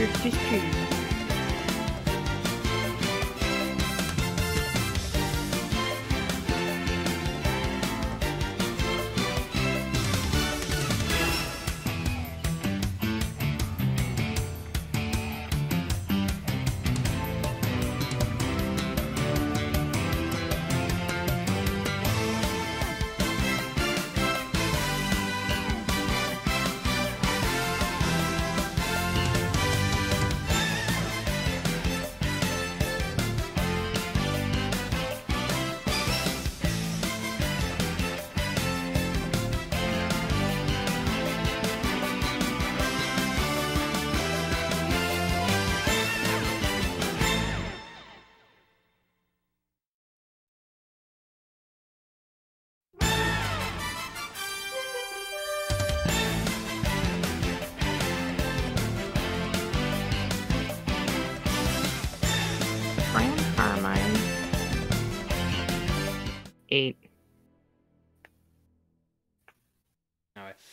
Search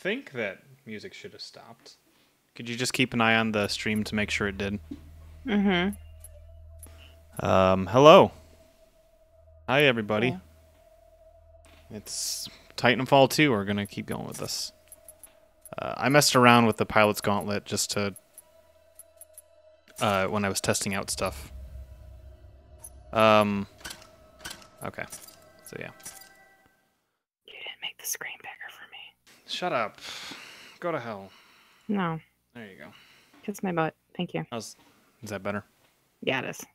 think that music should have stopped. Could you just keep an eye on the stream to make sure it did? Mm-hmm. Um, hello. Hi, everybody. Hello. It's Titanfall 2. We're going to keep going with this. Uh, I messed around with the Pilot's Gauntlet just to. Uh, when I was testing out stuff. Um. Okay. So, yeah. You didn't make the screen bigger for me. Shut up. Go to hell. No. There you go. Kiss my butt. Thank you. How's, is that better? Yeah, it is.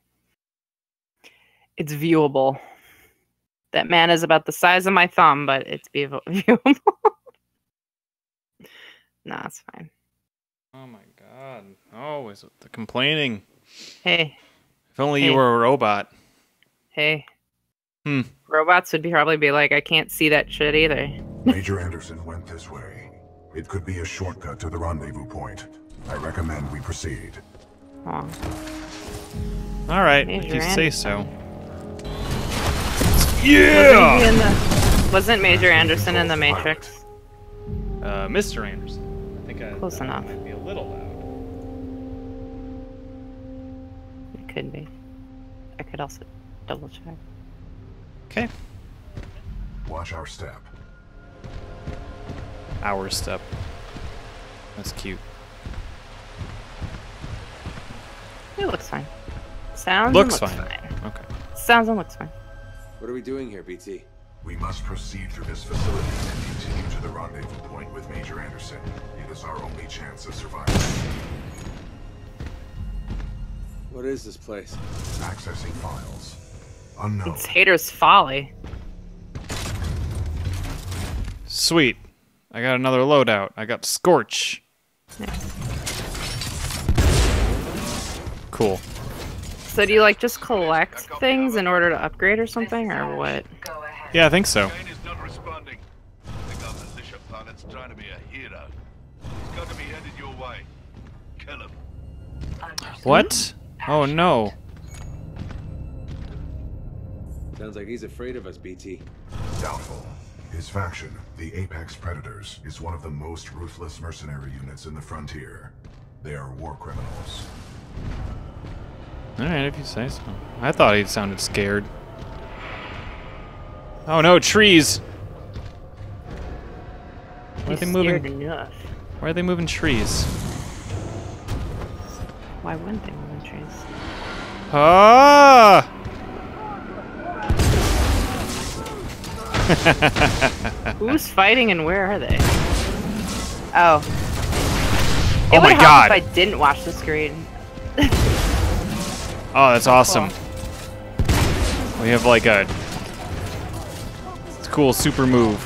It's viewable. That man is about the size of my thumb, but it's view- viewable. nah, it's fine. Oh my god. Always with the complaining. Hey, If only you were a robot. hey. Hmm. Robots would be probably be like, I can't see that shit either. Major Anderson went this way. It could be a shortcut to the rendezvous point. I recommend we proceed. Oh, All right, if Major you say Anderson. so. Wasn't, Yeah. in the, wasn't Major Anderson in the Matrix? Uh, Mr. Anderson. I think I, Close that enough. Might be a little loud. It could be. I could also double check. Okay. Watch our step. Hour step. That's cute. It looks fine. Sounds Looks and looks fine. fine. Okay. Sounds and looks fine. What are we doing here, BT? We must proceed through this facility and continue to the rendezvous point with Major Anderson. It is our only chance of survival. What is this place? Accessing files. Unknown. It's Hater's Folly. Sweet. I got another loadout. I got Scorch. Nice. Cool. So do you like just collect things in order to upgrade or something, or what? Yeah, I think so. Kane is not responding. I think our militia pilot's trying to be a hero. He's got to be headed your way. Kill him. What? Oh no. Sounds like he's afraid of us, BT. Doubtful. His faction, the Apex Predators, is one of the most ruthless mercenary units in the frontier. They are war criminals. Alright, if you say so. I thought he sounded scared. Oh no, trees! Why are they moving? enough. Why are they moving trees? Why wouldn't they move in trees? Ah! Who's fighting and where are they? Oh. Oh It my would help god! If I didn't watch the screen. Oh, that's awesome. We have like a cool super move.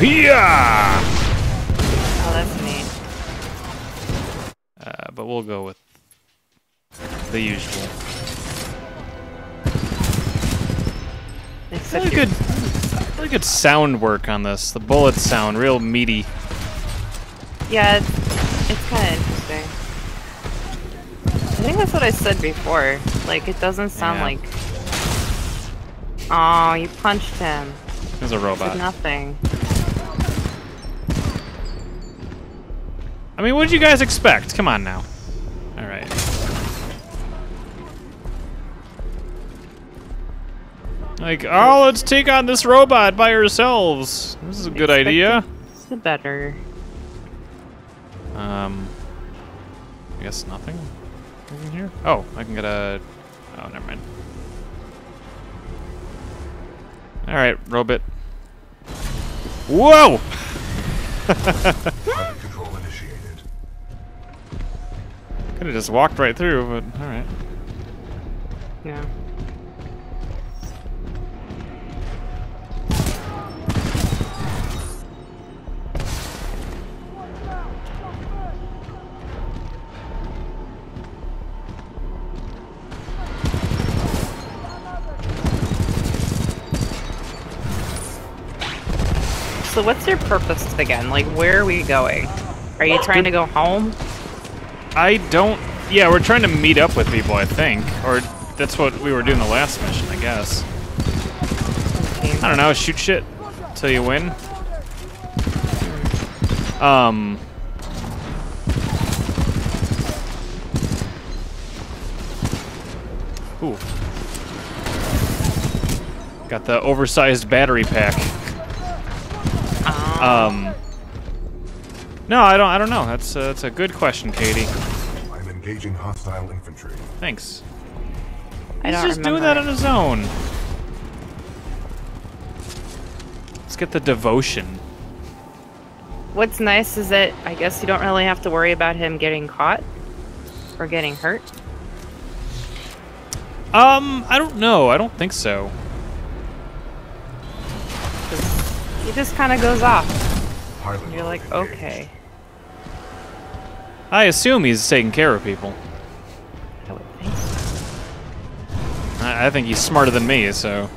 Yeah! Oh, that's neat. Uh, but we'll go with the usual. Except Really you're- good, really good sound work on this. The bullets sound real meaty. Yeah, it's, it's kind of interesting. I think that's what I said before. Like, it doesn't sound Yeah. like. Oh, you punched him. He's a robot. nothing. I mean, what did you guys expect? Come on now. All right. Like, oh, let's take on this robot by ourselves. This is a good idea. It's the better. Um, I guess nothing in here. Oh, I can get a. Oh, never mind. All right, robot. Whoa! Control initiated. Could have just walked right through, but all right. Yeah. So what's your purpose again? Like, where are we going? Are you trying to go home? I don't. Yeah, we're trying to meet up with people, I think, or that's what we were doing the last mission, I guess. I don't know. Shoot shit till you win. Um. Ooh. Got the oversized battery pack. Um. No, I don't. I don't know. That's uh, that's a good question, Katie. I'm engaging hostile infantry. Thanks. I He's just doing remember. that on his own. Let's get the devotion. What's nice is that I guess you don't really have to worry about him getting caught or getting hurt. Um, I don't know. I don't think so. He just kind of goes off. Pilot And you're like, okay. I assume he's taking care of people. I would think so. I, I think he's smarter than me, so.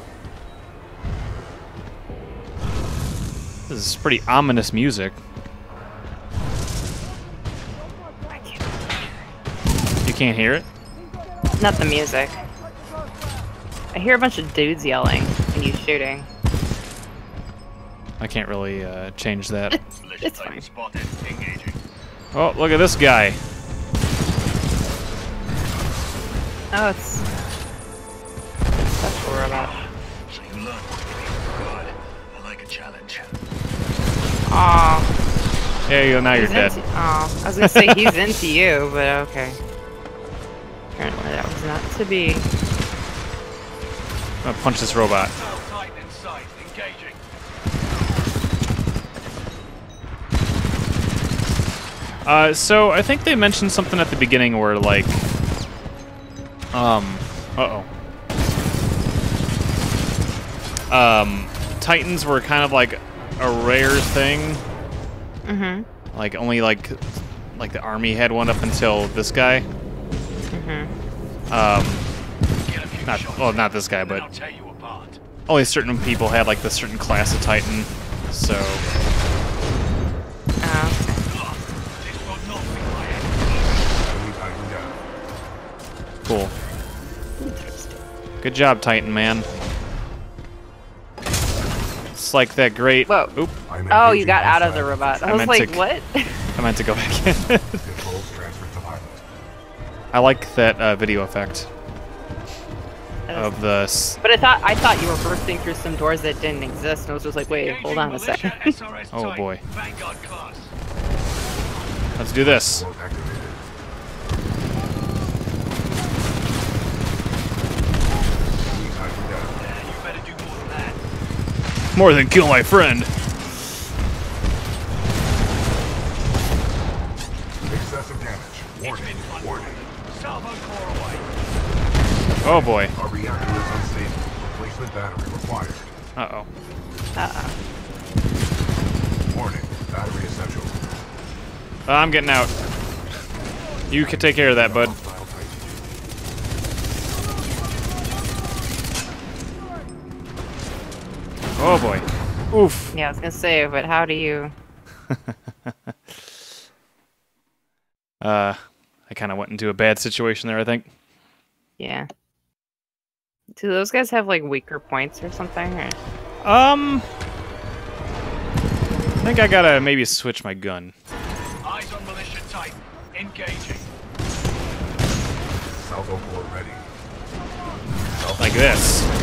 This is pretty ominous music. You can't hear it? Not the music. I hear a bunch of dudes yelling and you shooting. I can't really uh, change that. Militia It's fine. oh, look at this guy. Oh, it's. That's a robot. So you learn what to be good. I like a challenge. Aw. There you go. Now you're dead. into- Aw. I was gonna say he's into you, but okay. Apparently that was not to be. I'm gonna punch this robot. Uh, so I think they mentioned something at the beginning where like, um, uh oh, um, Titans were kind of like a rare thing. Mm-hmm. Like only like, like the army had one up until this guy. Mm-hmm. Um, Get a few not well, not this guy, but I'll tear you apart. only certain people had like the certain class of Titan. So Oh, cool. Good job, Titan man. It's like that great. Whoa. Oop. Oh, you engaging got out of the hostile robot. I, I was like, to- what? I meant to go back in. Controls transferred to pilot. I like that uh, video effect of the. But I thought I thought you were bursting through some doors that didn't exist, and I was just like, wait, hold on a second. Oh, boy. Let's do this. More than kill my friend. Excessive damage. Warning. Warning. Salvo core away. Oh boy. Our reactor is unstable. Replacement battery required. Uh oh. Uh-oh. Warning. Battery essential. Uh, I'm getting out. You can take care of that, bud. Hostile Titan. Oh boy. Oof. Yeah, I was gonna say, but how do you? Uh, I kind of went into a bad situation there. I think. Yeah. Do those guys have like weaker points or something? Or... Um. I think I gotta maybe switch my gun. Eyes on militia type. Engaging. Salvo core ready. Like this.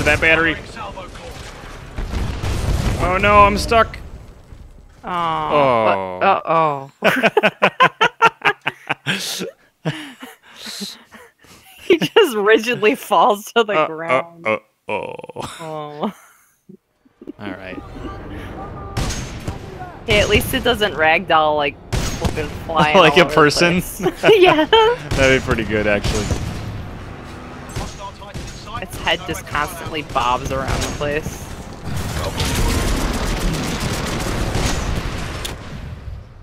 To that battery. Bring salvo core. Oh no, I'm stuck. Oh. Oh. Uh oh. he just rigidly falls to the Uh, ground. uh, uh, oh. Oh. All right. Hey, at least it doesn't ragdoll like fucking flying. Like all a over the person? place. yeah. That'd be pretty good, actually. Its head just constantly bobs around the place.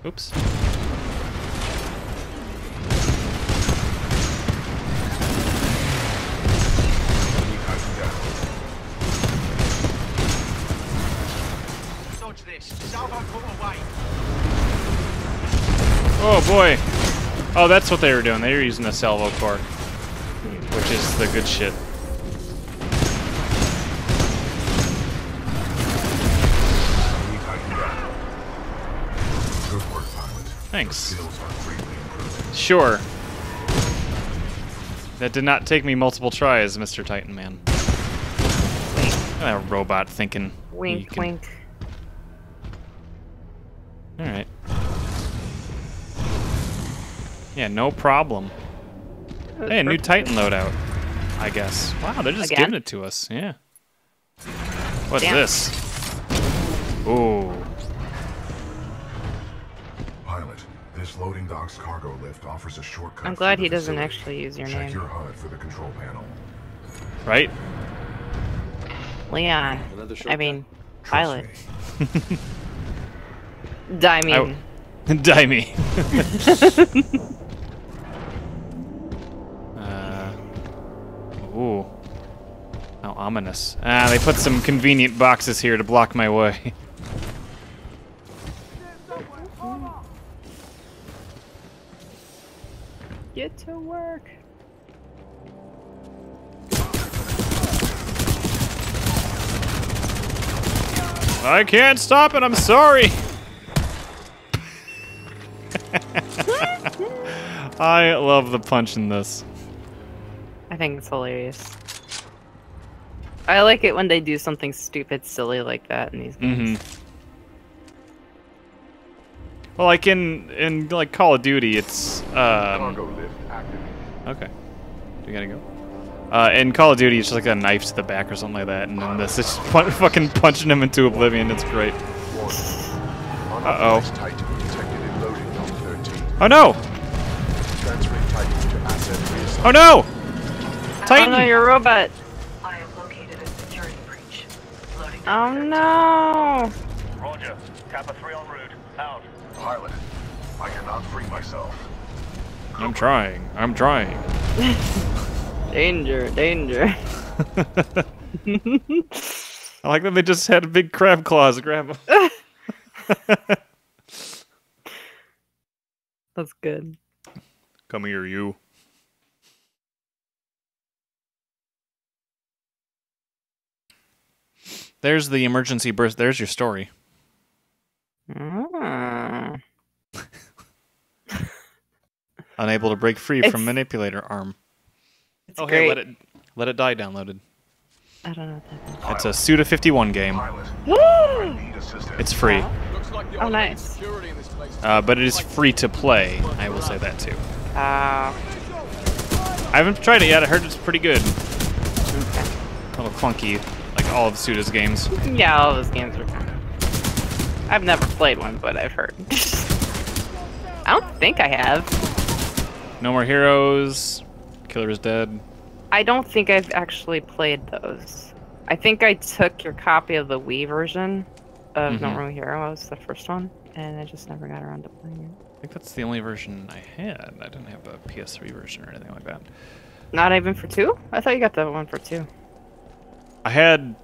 Oops. Oh boy. Oh, that's what they were doing. They were using a salvo core, which is the good shit. Thanks. Skills are greatly improving. Sure. That did not take me multiple tries, Mr. Titan Man. That robot thinking. Wink, can- wink. All right. Yeah, no problem. Hey, a new Titan loadout. I guess. Wow, they're just Again? giving it to us. Yeah. What's Damn. this? Ooh. This loading dock's cargo lift offers a shortcut. I'm glad he doesn't facility. actually use your Check name. your HUD for the control panel. Right? Leon. I mean, Trust pilot. me. I mean, Die me. uh, ooh. How ominous. Ah, they put some convenient boxes here to block my way. Get to work. I can't stop it, I'm sorry! I love the punch in this. I think it's hilarious. I like it when they do something stupid, silly like that in these games. Mm-hmm. Well, like in in like Call of Duty, it's um, lift active. okay. We gotta go. Uh, in Call of Duty, it's just like a knife to the back or something like that, and then this is just fucking punching him into oblivion. It's great. Uh-oh. Titan detected in loading dock 13. Oh no! Titan to asset reassignment. Oh no! Oh no, you're a robot. I have located a security breach. Loading Oh no! Roger. Kappa 3 en route. Out. Pilot, I cannot free myself. I'm trying. I'm trying. Danger, danger. I like that they just had big crab claws to grab him. That's good. Come here, you. There's the emergency burst. There's your story. Ah. Unable to break free It's- from manipulator arm. It's Oh, great. hey, let it let it die downloaded. I don't know what that It's a Suda 51 game. Pilot, is. I need assistance. It's free, oh, nice. uh, but it is free to play. I will say that too. Uh, I haven't tried it yet. I heard it's pretty good. A little clunky, like all of Suda's games. yeah, all those games are kind of. I've never played one, but I've heard. I don't think I have. No more heroes. Killer is dead. I don't think I've actually played those. I think I took your copy of the Wii version of Mhm. No More Heroes, the first one, and I just never got around to playing it. I think that's the only version I had. I didn't have a PS3 version or anything like that. Not even for two? I thought you got the one for two. I had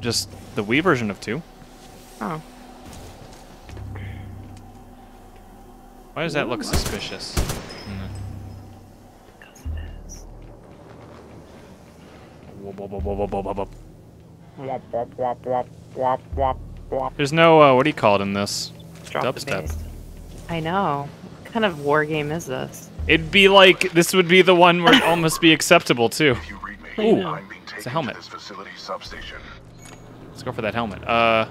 just the Wii version of 2. Oh. Why does that look suspicious? There's no, uh, what do you call it in this? Drop Dubstep. I know. What kind of war game is this? It'd be like, this would be the one where it almost be acceptable, too. If you read me, Ooh, I'm being taken a helmet. this facility substation. Let's go for that helmet. Uh,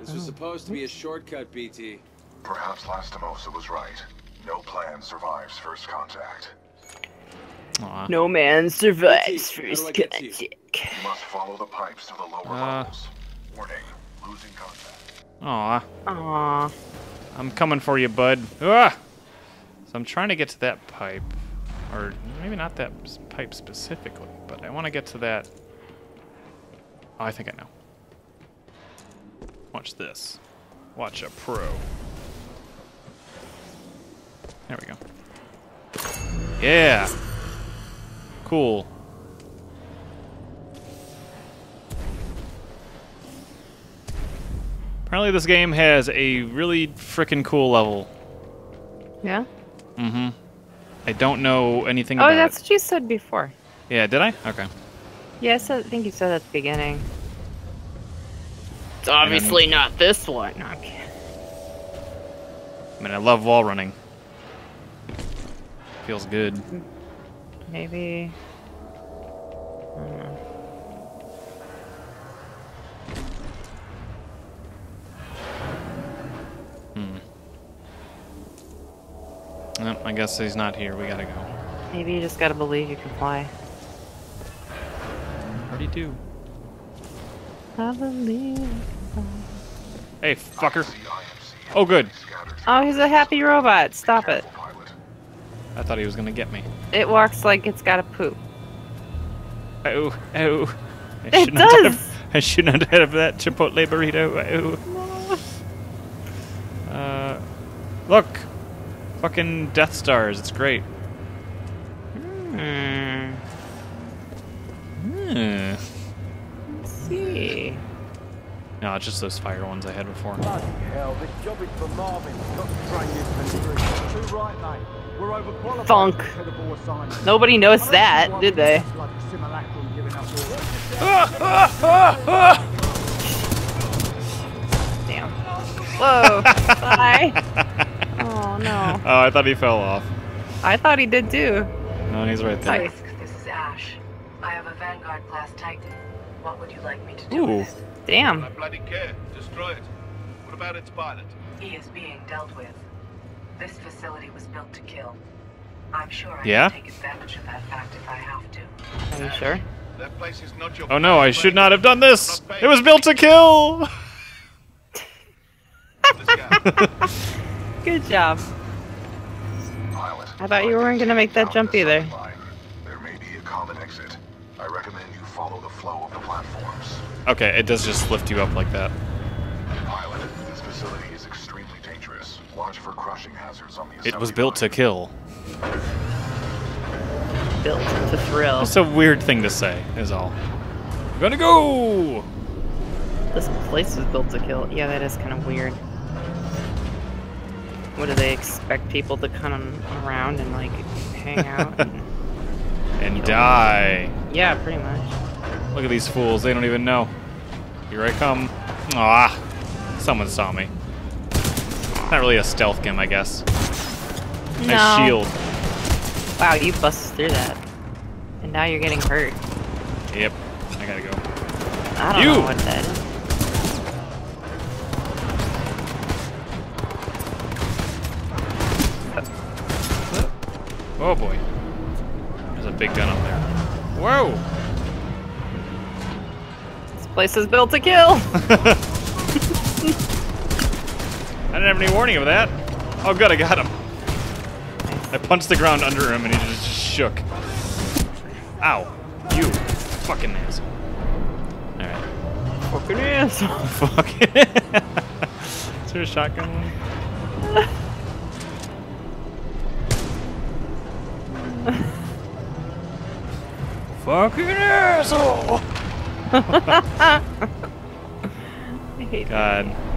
This was supposed to be a shortcut, BT. Perhaps Lastimosa was right. No plan survives first contact. Aw. No man survives How do I first get contact. You must follow the pipes to the lower Uh. levels. Warning, losing contact. Aw. Aw. I'm coming for you, bud. Ah! So I'm trying to get to that pipe. Or maybe not that pipe specifically, but I want to get to that. Oh, I think I know. Watch this. Watch a pro. There we go. Yeah! Cool. Apparently this game has a really freaking cool level. Yeah? Mm-hmm. I don't know anything Oh, about that's it. what you said before. Yeah, did I? Okay. Yes, I think you said at the beginning. It's obviously not this one. Okay. I mean, I love wall running. Feels good. Maybe. I. Nope, I guess he's not here. We gotta go. Maybe you just gotta believe you can fly. Already do. I believe. Hey, fucker. Oh, good. Oh, he's a happy robot. Stop it. I thought he was gonna get me. It walks like it's got a poop. Oh, oh. I It should not does. Have, I should not have that Chipotle burrito. Oh. Uh, look. Fucking Death Stars. It's great. Hmm. Hmm. Let's see. No, it's just those fire ones I had before. Bloody hell, this job is for Marvin. Got to train this ministry. Too right, mate. We're overqualified Funk. for credible assignments. Nobody I noticed that, did they? just Bloody simulacrum giving up orders. Damn. Whoa. Bye. Oh no. Oh, I thought he fell off. I thought he did too. No, he's right there. Nice. This is Ash. I have a Vanguard class Titan. What would you like me to do Ooh. with it? Damn. I bloody care. Destroy it. What about its pilot? He is being dealt with. This facility was built to kill. I'm sure I Yeah? can take advantage of that fact if I have to. Are you sure? That place is not your Oh no, I should not have done this! It was built to kill! paying this guy. Good job. I thought you weren't gonna make that jump either. There may be a common exit. I recommend you follow the flow of the platforms. Okay, it does just lift you up like that. For crushing hazards on the It was assembly built to kill. Built to thrill. It's a weird thing to say, is all. Gonna go! This place is built to kill. Yeah, that is kind of weird. What do they expect people to come around and like hang out? And... And die. yeah, pretty much. Look at these fools, they don't even know. Here I come. Ah, someone saw me. Not really a stealth game, I guess. No. Nice shield. Wow, you busted through that, and now you're getting hurt. Yep, I gotta go. I don't You! know what that is. Oh boy. There's a big gun up there. Whoa! This place is built to kill. I didn't have any warning of that. Oh good, I got him. I punched the ground under him and he just shook. Ow. You. Fucking asshole. Alright. Fucking asshole. Fuck. Is there a shotgun one? Fucking asshole! I hate God.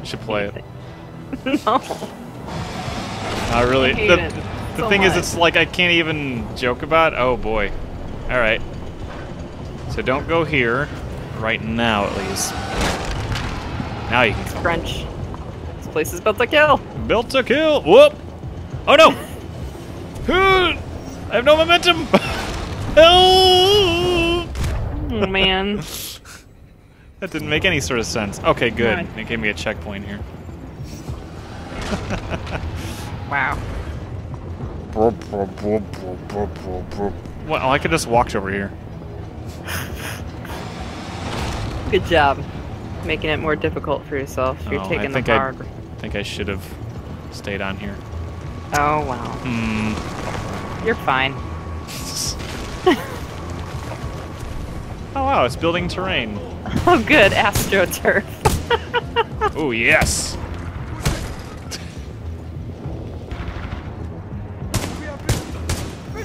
You should play it. No. I really. I the the so thing is, it's like I can't even joke about. Oh boy. All right. So don't go here. Right now, at least. Now you can come. Crunch. This place is built to kill. Built to kill. Whoop. Oh no. I have no momentum. Help. Oh man. That didn't make any sort of sense. Okay, good. It gave me a checkpoint here. wow. Well, I could just walked over here. Good job. Making it more difficult for yourself. You're Oh, I taking the think I- hard. I think I should have stayed on here. Oh wow. Hmm. You're fine. Oh wow, it's building terrain. Oh good, AstroTurf. Oh yes.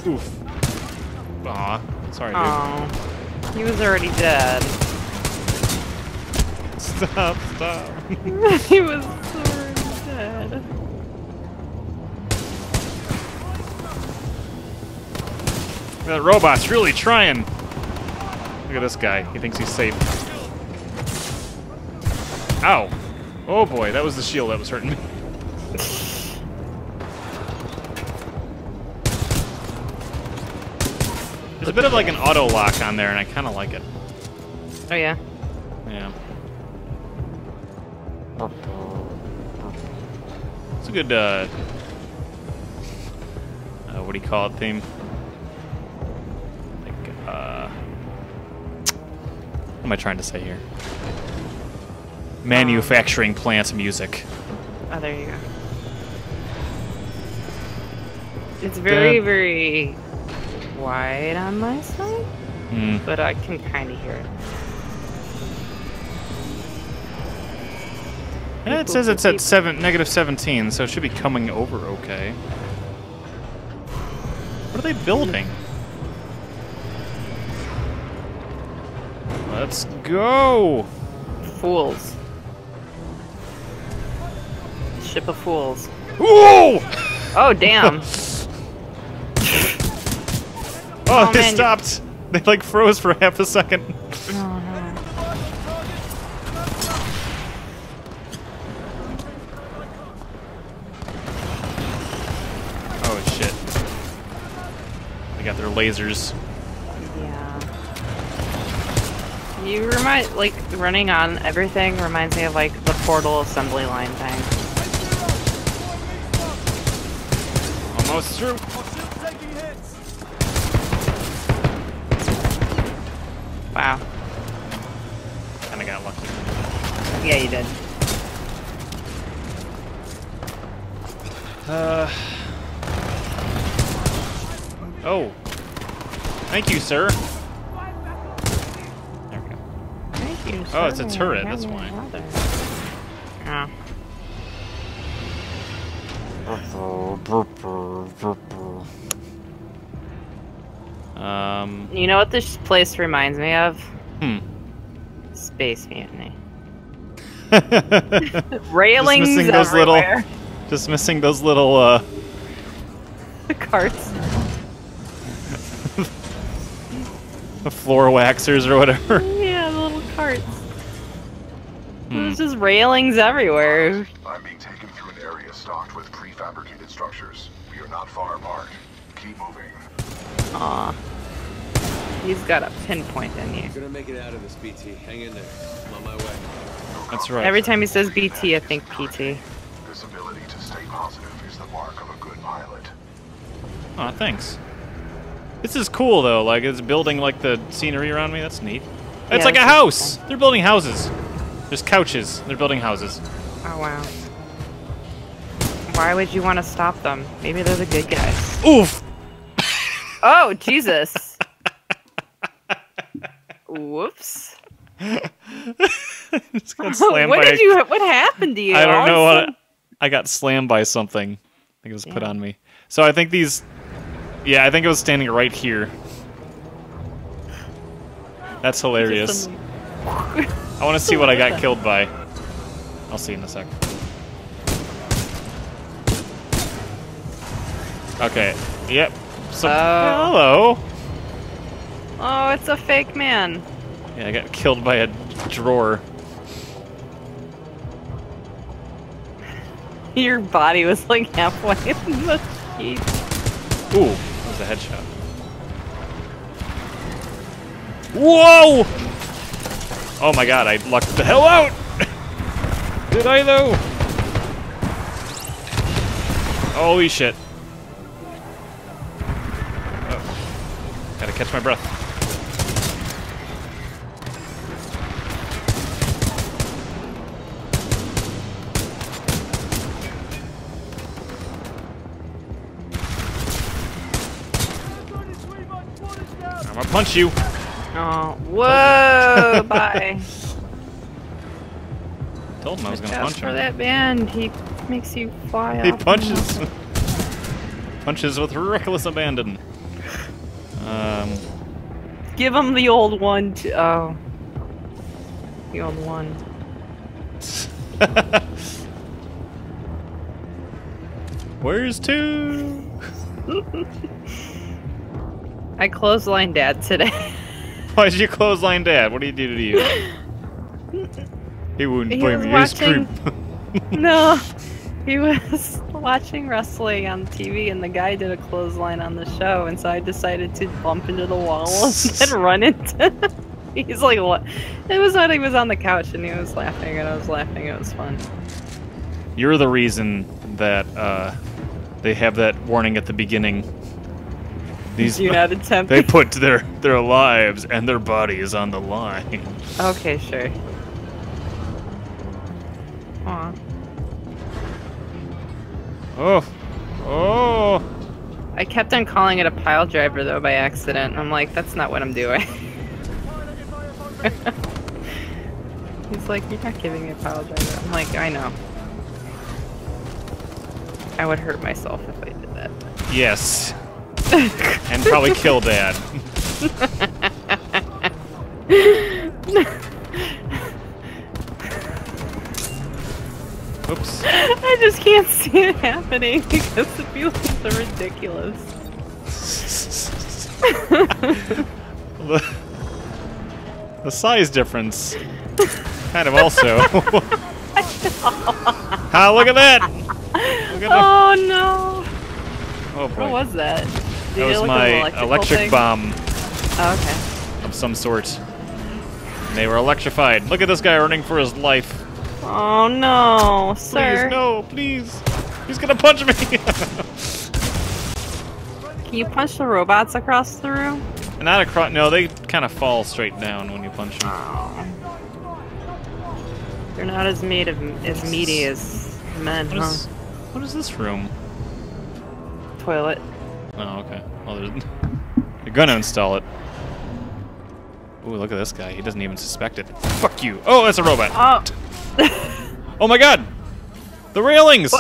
Oof. Aw. Sorry, dude. Oh. He was already dead. Stop, stop. he was already dead. that robot's really trying. Look at this guy. He thinks he's safe. Ow. Oh boy, that was the shield that was hurting me. There's a bit of like an auto lock on there, and I kind of like it. Oh yeah. Yeah. It's a good, uh, uh, what do you call it, theme? Like, uh, what am I trying to say here? Manufacturing plant music. Oh, there you go. It's very, Dad. very wide on my side, Hmm. but I can kind of hear it. Yeah, it says it's at seven, negative 17, so it should be coming over okay. What are they building? Let's go! Fools. Ship of fools. Whoa! Oh damn! Oh, Oh, they man, stopped. They like froze for half a second. oh no. Oh shit. They got their lasers. You remind like running on everything reminds me of like the portal assembly line thing. Almost through. Wow. Kinda got lucky. Yeah, you did. Uh. Oh. Thank you, sir. There we go. Thank you. Oh, it's a turret, that's why. Yeah. Um. You know what this place reminds me of? Hmm. Space Mutiny. Just Railings missing those little, just missing those little, uh, The carts. The floor waxers or whatever. Yeah, the little carts. Hmm. There's just railings everywhere. I'm being taken through an area stocked with prefabricated structures. We are not far apart. Keep moving. Aw. He's got a pinpoint in you. Gonna make it out of this, BT. Hang in there. I'm on my way. That's right. Every time he says BT, I think PT. This ability to stay positive is the mark of a good pilot. Aw, thanks. This is cool though. Like it's building like the scenery around me. That's neat. It's like a house. They're building houses. There's couches. They're building houses. Oh wow. Why would you want to stop them? Maybe they're the good guys. Oof. Oh, Jesus. Whoops. Just got slammed what did you? What happened to you? I don't know what. I got slammed by something. I think it was put on me. So I think these. Yeah, I think it was standing right here. That's hilarious. I want to see what I got killed by. I'll see in a sec. Okay. Yep. So, Oh. hello. Oh, it's a fake man. Yeah, I got killed by a drawer. Your body was like halfway in the heat. Ooh, that was a headshot. Whoa! Oh my god, I lucked the hell out! Did I though? Holy shit. Oh. Gotta catch my breath. I'm gonna punch you. Oh, whoa, bye. Told him I was gonna Just punch for him. that band, he makes you fly He punches. punches with reckless abandon. Um, Give him the old one. To, oh, the old one. where's two? I clotheslined Dad today. Why did you clothesline Dad? What did he do to you? He wouldn't He blame me. Watching- no, he was watching wrestling on TV, and the guy did a clothesline on the show, and so I decided to bump into the wall and run into. He's like, what? It was when he was on the couch, and he was laughing, and I was laughing. It was fun. You're the reason that uh, they have that warning at the beginning. These Do not attempt. they put their their lives and their bodies on the line. Okay, sure. Aw. Oh, oh. I kept on calling it a pile driver though by accident. I'm like, that's not what I'm doing. He's like, you're not giving me a pile driver. I'm like, I know. I would hurt myself if I did that. Yes. And probably kill Dad. Oops. I just can't see it happening because the feels are ridiculous. the, the size difference kind of also. ah, look at that! Look at Oh no! oh boy. What was that? That was my electric thing? bomb Oh, okay. of some sort. And they were electrified. Look at this guy running for his life. Oh no, sir. Please, no, please. He's gonna punch me. Can you punch the robots across the room? Not across. No, they kind of fall straight down when you punch them. Oh. They're not as made of as meaty as men, What huh? is, what is this room? Toilet. Oh, okay. Well, there's, you're gonna install it. Ooh, look at this guy. He doesn't even suspect it. Fuck you. Oh, that's a robot. Oh. Oh my god! The railings!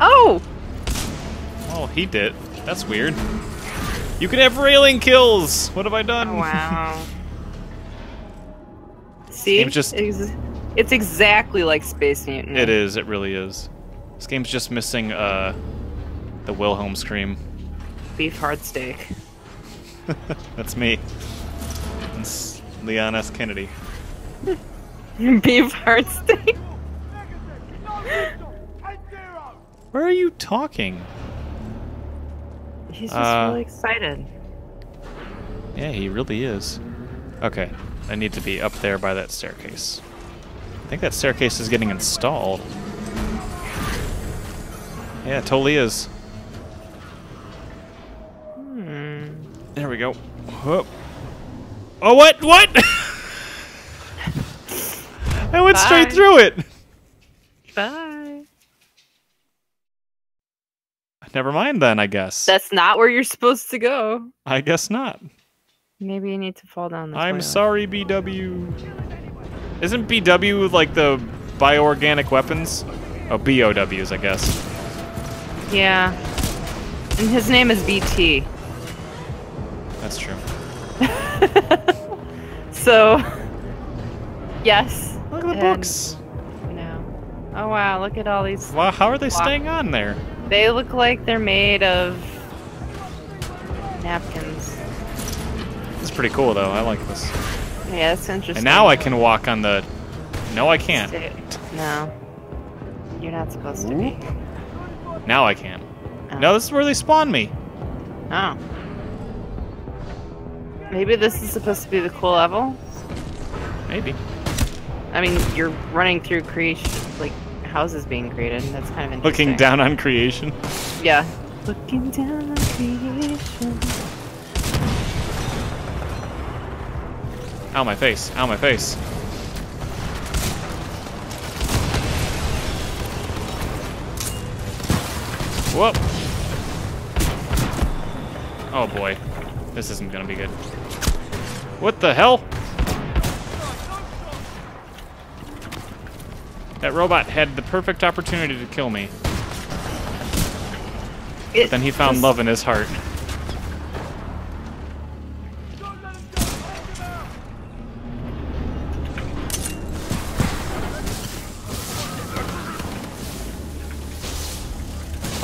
oh. Oh, he did. That's weird. You can have railing kills! What have I done? Oh, wow. See, game's just- it's exactly like Space Mutiny. it is, it really is. This game's just missing, uh, the Wilhelm scream. Beef hard steak. That's me. It's Leon S. Kennedy. beef hard steak. Where are you talking? He's just Uh, really excited. Yeah, he really is. Okay, I need to be up there by that staircase. I think that staircase is getting installed. Yeah, it totally is. There we go. Whoop. Oh, what? What? I went straight through it. Bye. Never mind then, I guess. That's not where you're supposed to go. I guess not. Maybe you need to fall down the I'm toilet. sorry, BW. Isn't BW like the bioorganic weapons? Oh, BOWs, I guess. Yeah. And his name is BT. That's true. So, yes. Look at the books. No. Oh wow, look at all these. Wow, how are they staying on there? They look like they're made of napkins. It's pretty cool though. I like this. Yeah, that's interesting. And now I can walk on the. No, I can't. No. You're not supposed to be. Now I can. Oh. No, this is where they spawn me. Oh. Maybe this is supposed to be the cool level? Maybe. I mean, you're running through creation, like, houses being created. That's kind of interesting. Looking down on creation. Yeah. Looking down on creation. Ow, my face. Ow, my face. Whoop. Oh boy. This isn't gonna be good. What the hell? That robot had the perfect opportunity to kill me. It, Then he found love in his heart.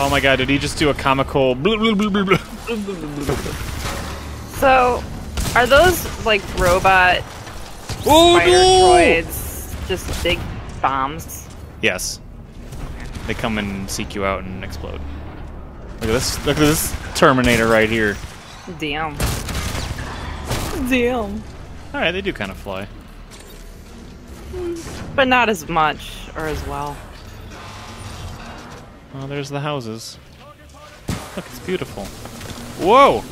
Oh my god, did he just do a comical. So, are those, like, robot Oh fighter no! droids just big bombs? Yes. They come and seek you out and explode. Look at this look at this Terminator right here. Damn. Damn. Alright, they do kind of fly. But not as much, or as well. Oh, there's the houses. Look, it's beautiful. Whoa!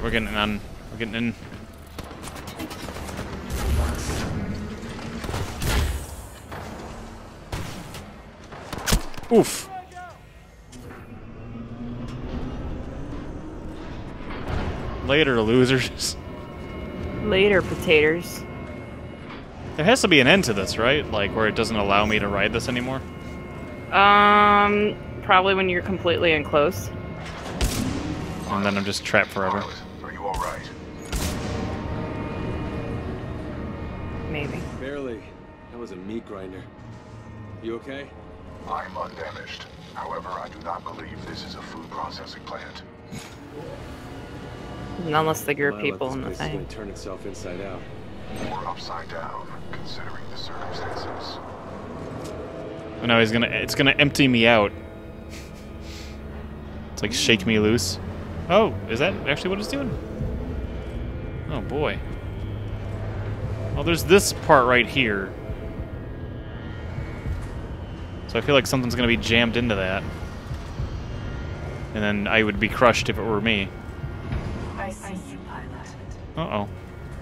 Alright, we're getting in. We're getting in. Oof. Later, losers. Later, potatoes. There has to be an end to this, right? Like, where it doesn't allow me to ride this anymore? Um, probably when you're completely enclosed. And then I'm just trapped forever. Right? Maybe. Barely. That was a meat grinder. You okay? I'm undamaged. However, I do not believe this is a food processing plant. Unless there are Well, people in the place is thing. gonna turn itself inside out. Or upside down, considering the circumstances. Oh no, he's gonna. It's gonna empty me out. It's like shake me loose. Oh, is that actually what it's doing? Oh boy. Well, there's this part right here. So I feel like something's gonna be jammed into that. And then I would be crushed if it were me. I see you, pilot. Uh oh.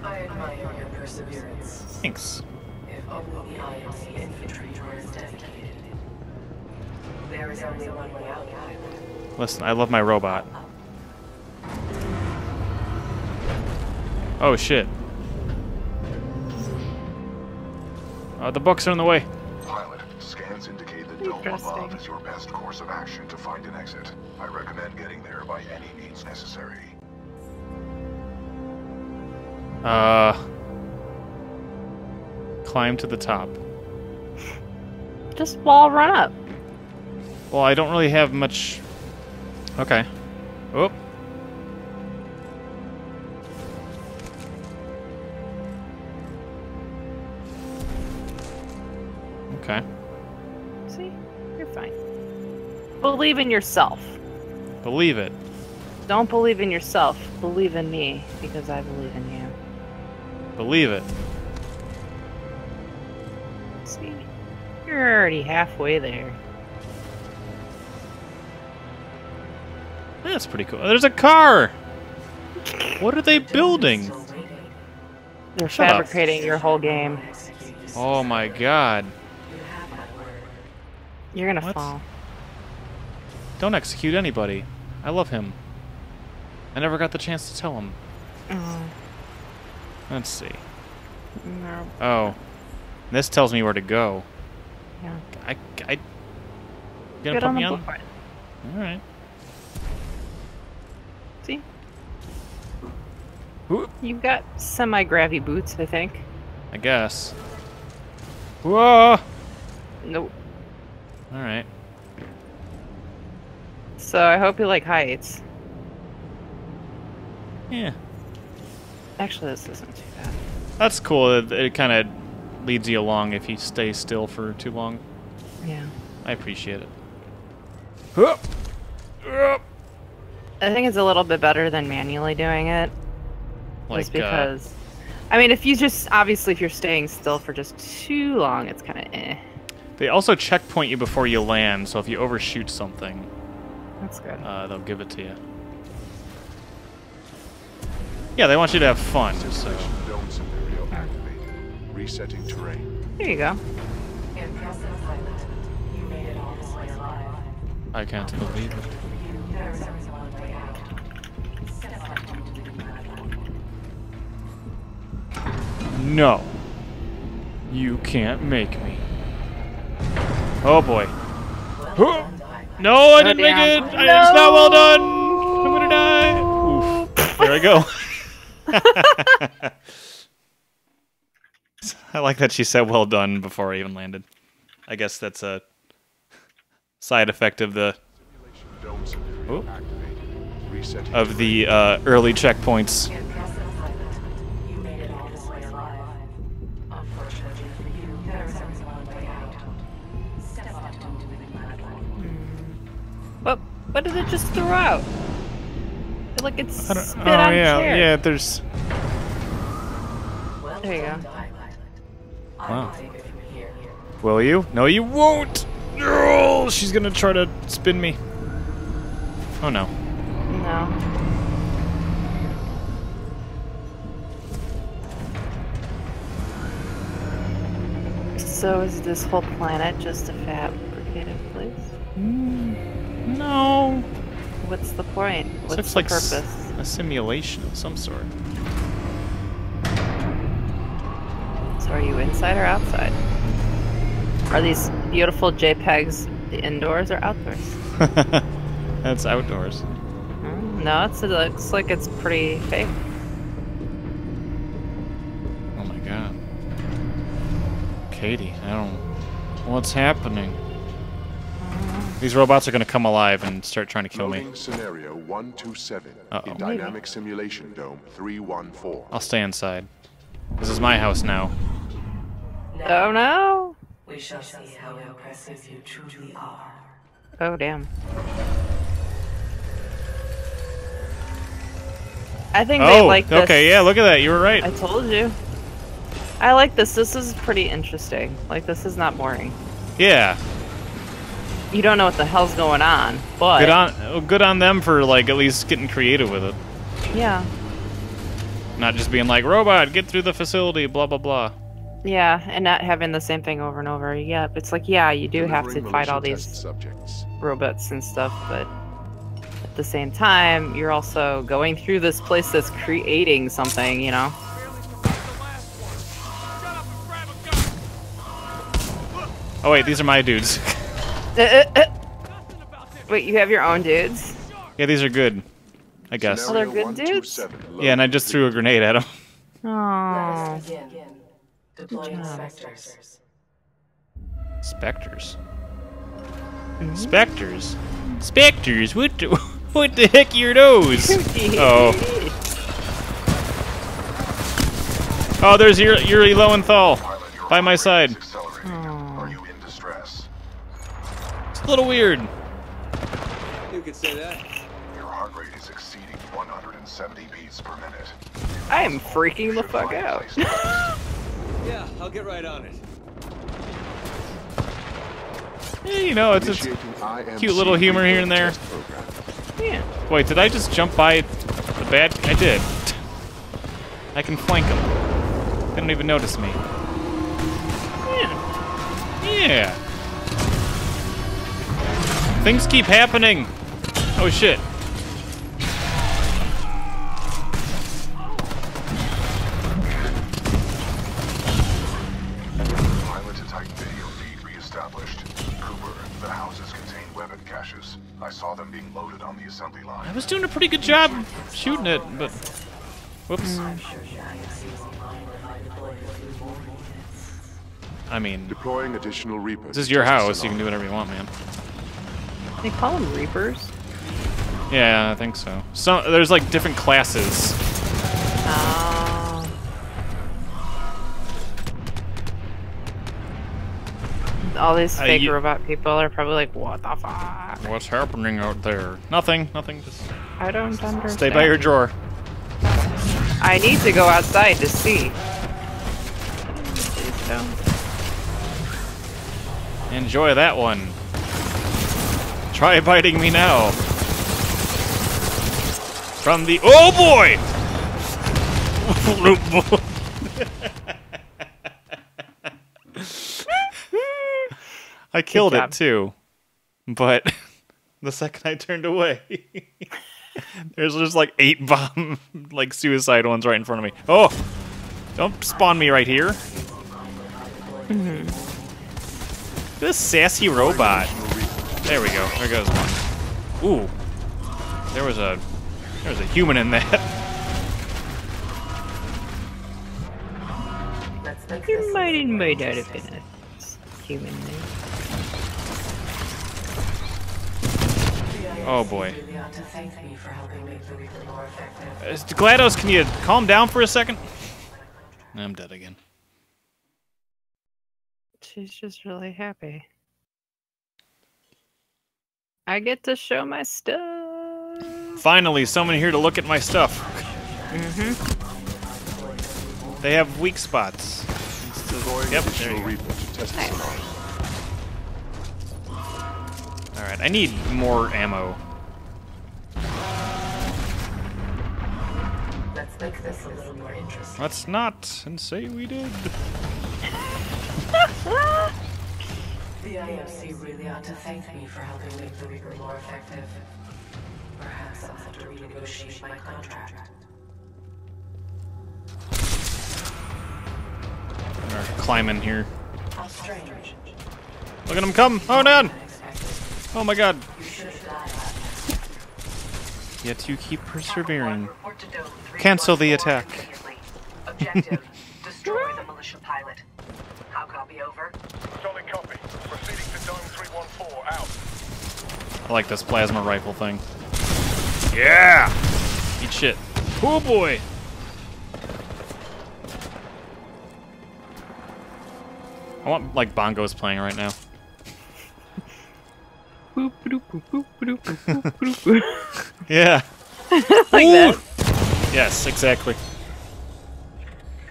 I admire your perseverance. Thanks. If only the infantry dedicated. There is only one way out, pilot. Listen, I love my robot. Oh shit. Uh, the books are in the way. Pilot, scans indicate the dome above Interesting. is your best course of action to find an exit. I recommend getting there by any means necessary. Uh. Climb to the top. Just wall run up. Well, I don't really have much. Okay. Oh. Okay. See? You're fine. Believe in yourself. Believe it. Don't believe in yourself. Believe in me, because I believe in you. Believe it. See? You're already halfway there. That's pretty cool. There's a car! What are they building? They're Shut up. fabricating your whole game. Oh my god. You have my word. You're gonna What? fall. Don't execute anybody. I love him. I never got the chance to tell him. Oh, Let's see. no. Oh. This tells me where to go. Yeah. I. I. You gonna Get put on me the on? Alright. See? Whoop. You've got semi-gravy boots, I think. I guess. Whoa! Nope. Alright. So I hope you like heights. Yeah. Actually, this isn't too bad. That's cool. It, it kind of leads you along if you stay still for too long. Yeah. I appreciate it. Hup. Hup. I think it's a little bit better than manually doing it. Like, just uh, because. I mean, if you just obviously if you're staying still for just too long, it's kind of eh. They also checkpoint you before you land, so if you overshoot something, That's good. uh, they'll give it to you. Yeah, they want you to have fun. So. Simulation activated. Resetting terrain. Here you go. Impressive pilot. You made it all this way alive. I can't believe it. There is only one way out. Step up onto the platform. No. You can't make me. Oh boy. No, I didn't make it. I, it's not well done. I'm gonna die. Oof. There I go. I like that she said "well done" before I even landed. I guess that's a side effect of the Dome scenario Ooh. activated. Resetting of the uh, early checkpoints. What? What did it just throw out? I feel like it's I don't, spit oh on yeah, chair. yeah. There's Well There you go. Wow. will take it from here. Will you? No, you won't. No, she's gonna try to spin me. Oh no. No. So is this whole planet just a fabricated place? No. What's the point? What's looks the like purpose? a simulation of some sort. So are you inside or outside? Are these beautiful JPEGs the indoors or outdoors? That's outdoors. Hmm, No, it's, it looks like it's pretty fake. Oh my god. Katie, I don't. What's happening? These robots are gonna come alive and start trying to kill me. Loading scenario 127 Uh-oh. in Dynamic Simulation Dome 314. I'll stay inside. This is my house now. Oh no! We shall see how impressive you truly are. Oh damn. I think they Oh, like this. okay, yeah, look at that. You were right. I told you. I like this. This is pretty interesting. Like this is not boring. Yeah, You don't know what the hell's going on, but good on, good on them for like at least getting creative with it, yeah, not just being like robot, get through the facility, blah blah blah. yeah, and not having the same thing over and over. Yeah, it's like yeah, you do have to fight all these subjects. robots and stuff, but at the same time, you're also going through this place that's creating something. You know. Oh wait, these are my dudes. Uh, uh, uh. Wait, you have your own dudes? yeah, these are good. I guess. Oh, they're good dudes? Yeah, and I just threw a grenade at them. Oh. Let us begin. Deploying specters. Specters. Specters. Specters. What the, what the heck are those? oh. Oh, there's Yuri, Yuri Lowenthal by my side. is accelerating. Are you in distress? It's a little weird. You could say that. Your heart rate is exceeding 170 beats per minute. I am freaking the fuck out. Yeah, I'll get right on it. Eh, you know, it's, it's Initiating IMC cute little humor here and there. yeah. Wait, did I just jump by the bad? I did. I can flank them. They don't even notice me. Yeah. Yeah. Things keep happening. Oh shit. Pilot to Titan video feed reestablished. Cooper, the houses contain weapon caches. I saw them being loaded on the assembly line. I was doing a pretty good job shooting it, but whoops. I mean, Deploying additional Reapers. this is your house. You can do whatever you want, man. They call them Reapers. Yeah, I think so. So there's like different classes. Oh. All these Uh, fake you- robot people are probably like, what the fuck? What's happening out there? Nothing. Nothing. Just I don't understand. stay by your drawer. I need to go outside to see. Enjoy that one. Try biting me now. From the oh boy! I killed it too, but the second I turned away, there's just like eight bomb, like suicide ones right in front of me. Oh, don't spawn me right here. Mm-hmm. This sassy robot. There we go. There goes one. Ooh. There was a there was a human in that. Let's You might it might not have been a human name. Oh boy. really ought to thank me for helping make the Reaper more effective. Uh, GLaDOS, can you calm down for a second? I'm dead again. She's just really happy. I get to show my stuff. Finally, someone here to look at my stuff. Mm-hmm. They have weak spots. Yep, there you go. Alright, I need more ammo. Let's make this a little more interesting. Let's not and say we did. The IMC really ought to thank me for helping make the Reaper more effective. Perhaps I'll have to renegotiate my contract. Or climb in here. How strange. Look at him come! Oh, no! Oh my god. You should have died. Yet you keep persevering. Report to Dome Cancel the attack. immediately. Objective: destroy the militia pilot. How copy over? Solid copy. Proceeding to Dome 314. Out. I like this plasma rifle thing. Yeah! Eat shit. Oh boy! I want like bongos playing right now. Yeah. like Ooh. that. Yes, exactly.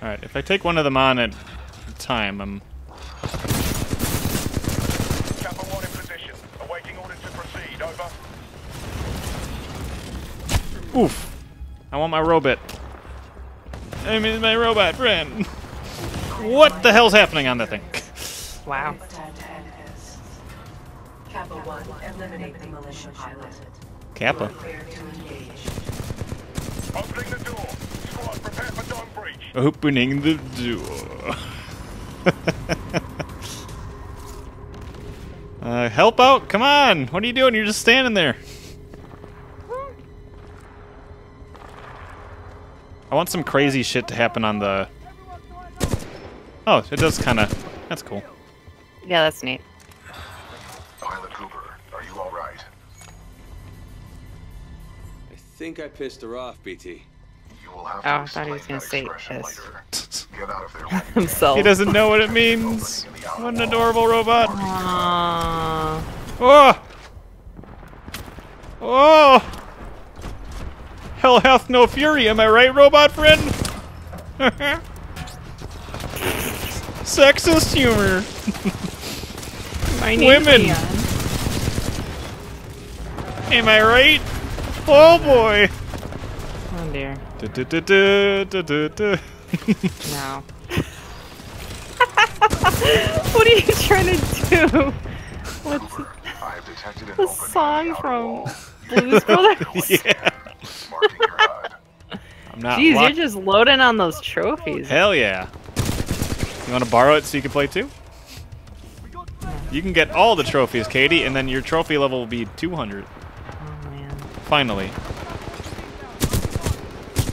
Alright, if I take one of them on at a time, I'm Kappa 1 in position. Awaiting orders to proceed. Over. Oof. I want my robot. I mean my robot friend. What the hell's happening on that thing? Wow. It's time to end this. Kappa 1, eliminate the militia pilot. Kappa. Clear to engage. Opening the door. Squad, prepare for dome breach. Opening the door. uh, help out! Come on! What are you doing? You're just standing there. I want some crazy shit to happen on the. Oh, it does kind of. That's cool. Yeah, that's neat. Pilot Cooper, are you all right? I think I pissed her off, BT. You will have Oh, I thought he was gonna say expression piss. Get out of there when you can. Himself. He doesn't know what it means. What an adorable robot. Aww. Oh! Oh! Hell hath no fury, am I right, robot friend? Sexist humor. My name's Women. Leon. Am I right? Oh boy. Oh dear. Du-du-du-du-du-du-du. No. what are you trying to do? What's I have detected the song in the outer from. Blues Brothers? yeah. Marking your HUD. I'm not Jeez, you're just loading on those trophies. Hell yeah. You want to borrow it so you can play too? You can get all the trophies, Katie, and then your trophy level will be 200. Oh man. Finally.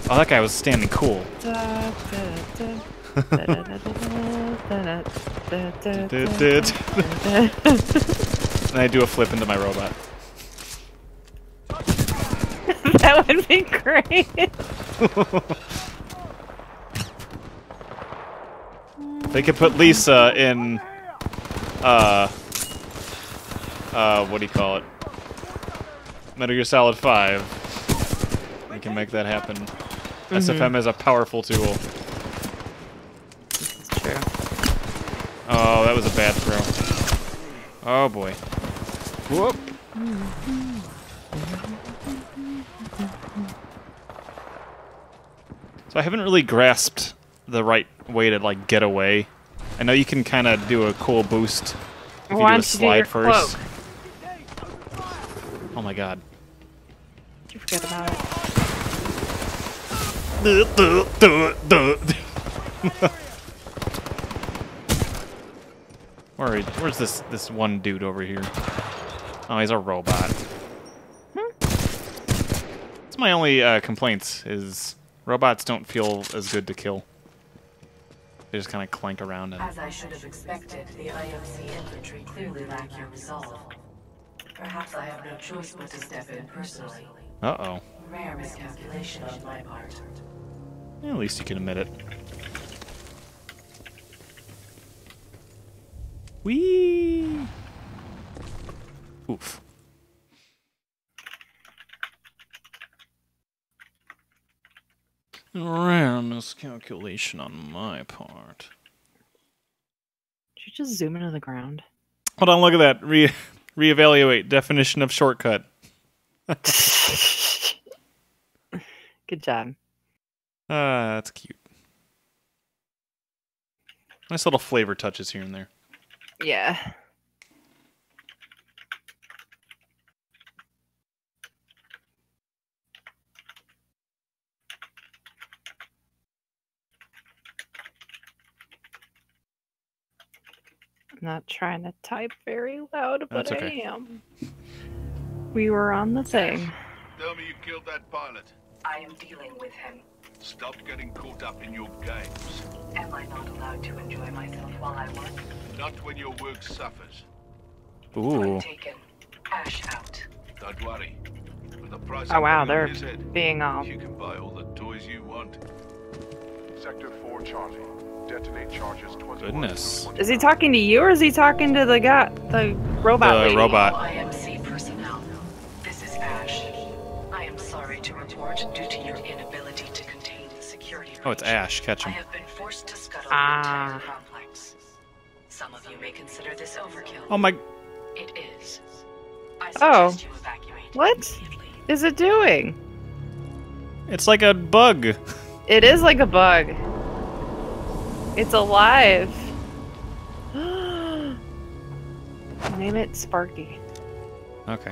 Oh, that guy was standing cool. And I do a flip into my robot. that would be great. They could put Lisa in, uh, uh, what do you call it? Metal Gear Solid 5. We can make that happen. SFM is a powerful tool. It's true. Oh, that was a bad throw. Oh boy. Whoop. So I haven't really grasped the right way to like get away. I know you can kind of do a cool boost if you do a don't do slide first. cloak? Oh my god. You forget about it. Where where's this this one dude over here? Oh, he's a robot. That's my only uh, complaints is robots don't feel as good to kill. They just kind of clank around and As I should have expected, the IMC infantry clearly lack your resolve. Perhaps I have no choice but to step in personally. uh oh. Rare miscalculation on my part. at least you can admit it. Whee! Oof. Rare miscalculation on my part. Did you just zoom into the ground? Hold on, look at that. Re reevaluate definition of shortcut. Good job. Ah, that's cute. Nice little flavor touches here and there. Yeah. Not trying to type very loud, but That's okay. I am. We were on the thing. Tell me you killed that pilot. I am dealing with him. Stop getting caught up in your games. Am I not allowed to enjoy myself while I work? Not when your work suffers. Ooh. Taken. Ash out. Don't worry. For the price Oh I'm wow, they're head, being all you can buy all the toys you want. Sector 4 Charlie. Detonate charges 21 Goodness. Is he talking to you or is he talking to the guy the robot The lady? robot. IMC personnel. This is Ash. I am sorry to report due to your inability to contain the security Oh, it's Ash. Catch I have been forced to scuttle Ah. the entire complex. Some of you may consider this overkill. Oh my. It is. I Oh. suggest you evacuate What? immediately. Is it doing? It's like a bug. It is like a bug. It's alive. Name it Sparky. Okay.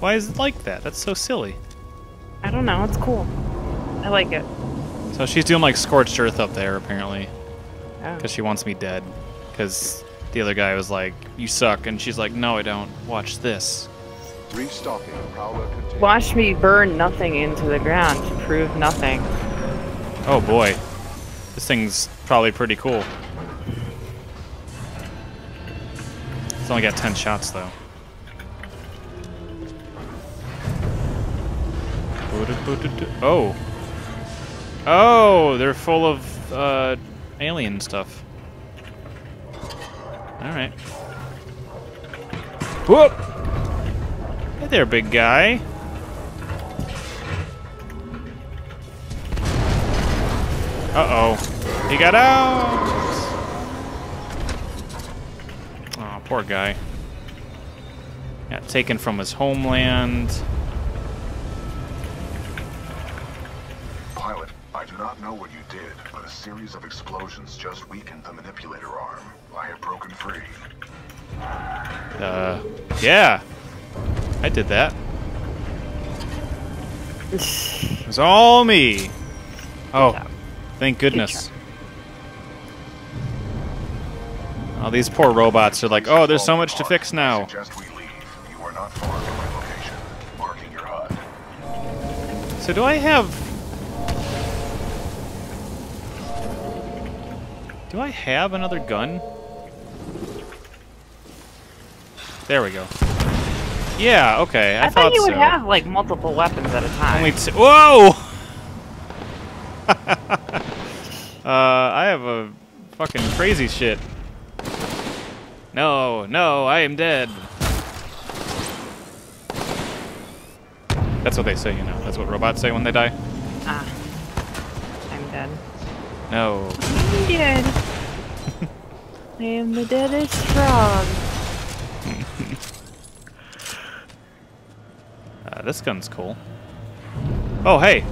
Why is it like that? That's so silly. I don't know. It's cool. I like it. So she's doing like scorched earth up there, apparently, Oh. because she wants me dead. Because the other guy was like, "You suck," and she's like, "No, I don't. Watch this." Restocking Prowler. Watch me burn nothing into the ground to prove nothing. Oh boy, this thing's probably pretty cool. It's only got ten shots though. Oh. Oh, they're full of uh, alien stuff. All right. Whoop! Hey there, big guy. Uh-oh. He got out! Oh, poor guy. Got taken from his homeland. Pilot, I do not know what you did, but a series of explosions just weakened the manipulator arm. I have broken free. Uh, yeah. I did that. It was all me. Oh, job. Thank goodness. Oh, these poor robots are like, oh, there's so much to fix now. suggest we leave. You are not far from my location. Marking your HUD. So do I have... Do I have another gun? There we go. Yeah, okay. I, I, thought, you would have like multiple weapons at a time. Only two. Whoa! uh, I have a fucking crazy shit. No, no, I am dead. That's what they say, you know. That's what robots say when they die. ah, I'm dead. No. I'm dead. I am the deadest frog. Uh, this gun's cool. Oh, hey!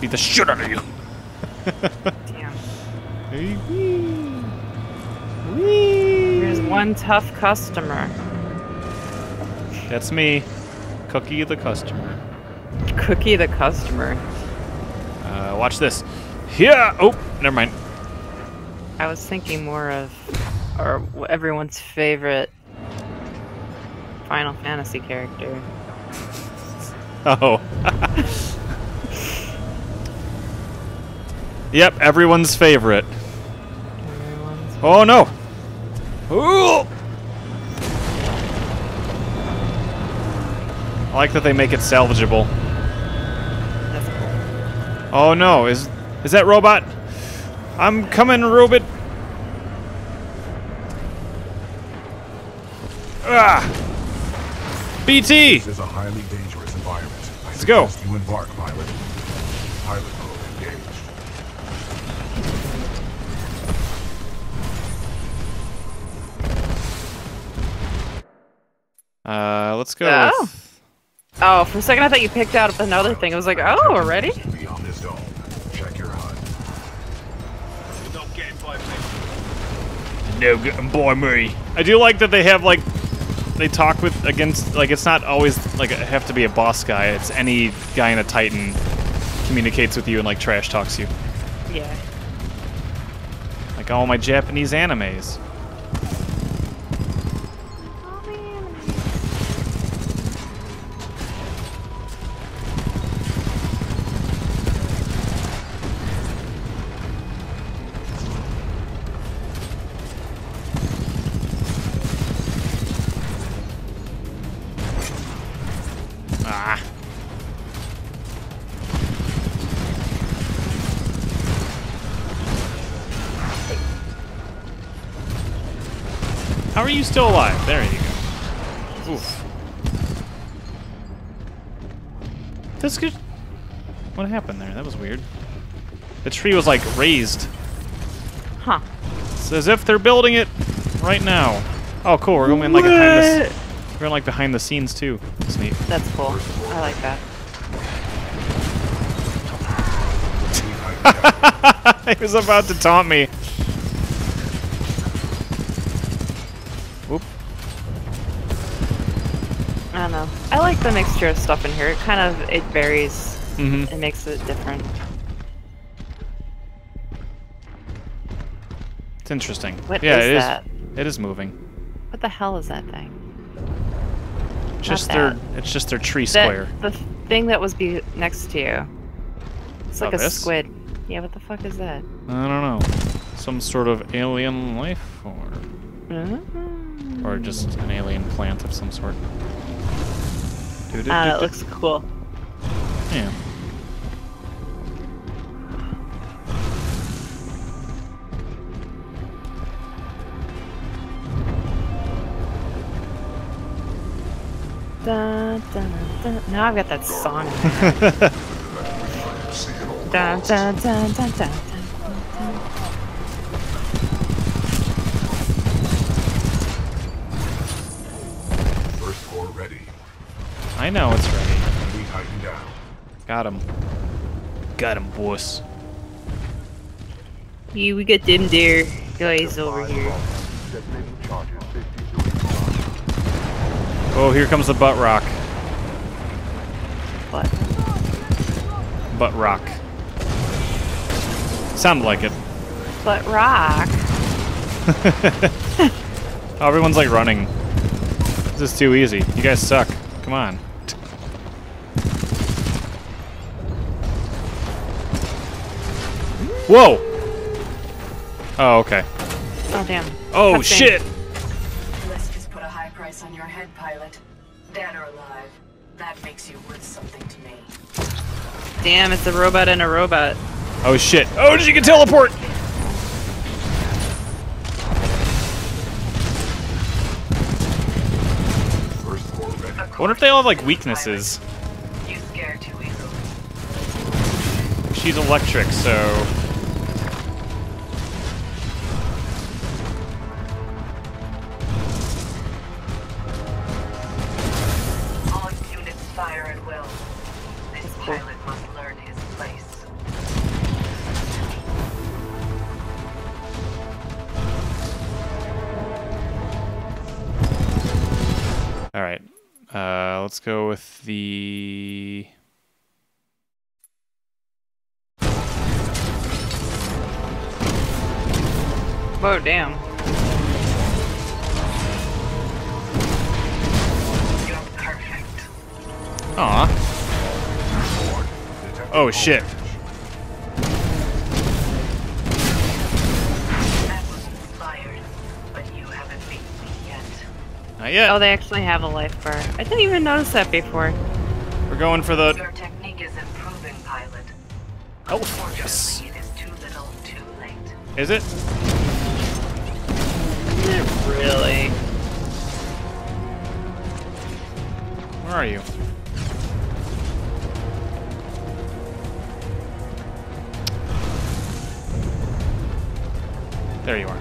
Beat the shit out of you. Damn. Hey, wee. Wee. There's one tough customer. That's me. Cookie the customer. Cookie the customer. Uh, watch this. Yeah! Oh, never mind. I was thinking more of, or everyone's favorite Final Fantasy character. Oh. yep, everyone's favorite. Everyone's Oh no! Ooh! I like that they make it salvageable. cool. Oh no, is is that robot? I'm coming, robot. Ah! BT! This is a highly dangerous environment. I Let's go. You embark. Pilot Uh, let's go. Oh. with- Oh, for a second I thought you picked out another thing. I was like, oh, already? Beyond this dome. Check your HUD. You're not getting by me. No good boy me. I do like that they have like they talk with against like it's not always like have to be a boss guy. It's any guy in a Titan communicates with you and like trash talks you. Yeah. Like all my Japanese animes. Still alive? There you go. Oof. This could. What happened there? That was weird. The tree was like raised. Huh. It's as if they're building it right now. Oh, cool. We're going like behind the. We're going like behind the scenes too. That's neat. That's cool. I like that. he was about to taunt me. I. I like the mixture of stuff in here. It kind of, it varies. Mm-hmm. It makes it different. It's interesting. What yeah, is it is. that? It is moving. What the hell is that thing? It's just their. It's just their tree That- square. the thing that was be next to you. It's Oh, like a this? squid. Yeah, what the fuck is that? I don't know. Some sort of alien life form, Mm. or just an alien plant of some sort. I uh, it looks cool. Yeah. Dun, dun, dun. Now I've got that song. dun, dun, dun, dun, dun, I know it's ready. We tighten down. Got him. Got him, boss. Yeah, we got them there guys over here. Detonating charges 50 to each Oh, here comes the butt rock. What? Butt rock. Sounded like it. Butt rock. Oh, everyone's like running. This is too easy. You guys suck. Come on. Whoa! Oh, okay. Oh damn. Oh, Cutscene. shit! Let's just put a high high price on your head, pilot. Dead or alive. That makes you worth something to me. Damn, it's a robot and a robot. Oh shit. Oh, she can teleport! First. I wonder if they all have like weaknesses. You scare too easily. She's electric, so. Shit. damage. That was inspired, but you haven't yet. Not yet. Oh, they actually have a life bar. I didn't even notice that before. We're going for the Your technique is improving, pilot. health. Yes. It is too little, too late. Is it? Really? Where are you? There you are.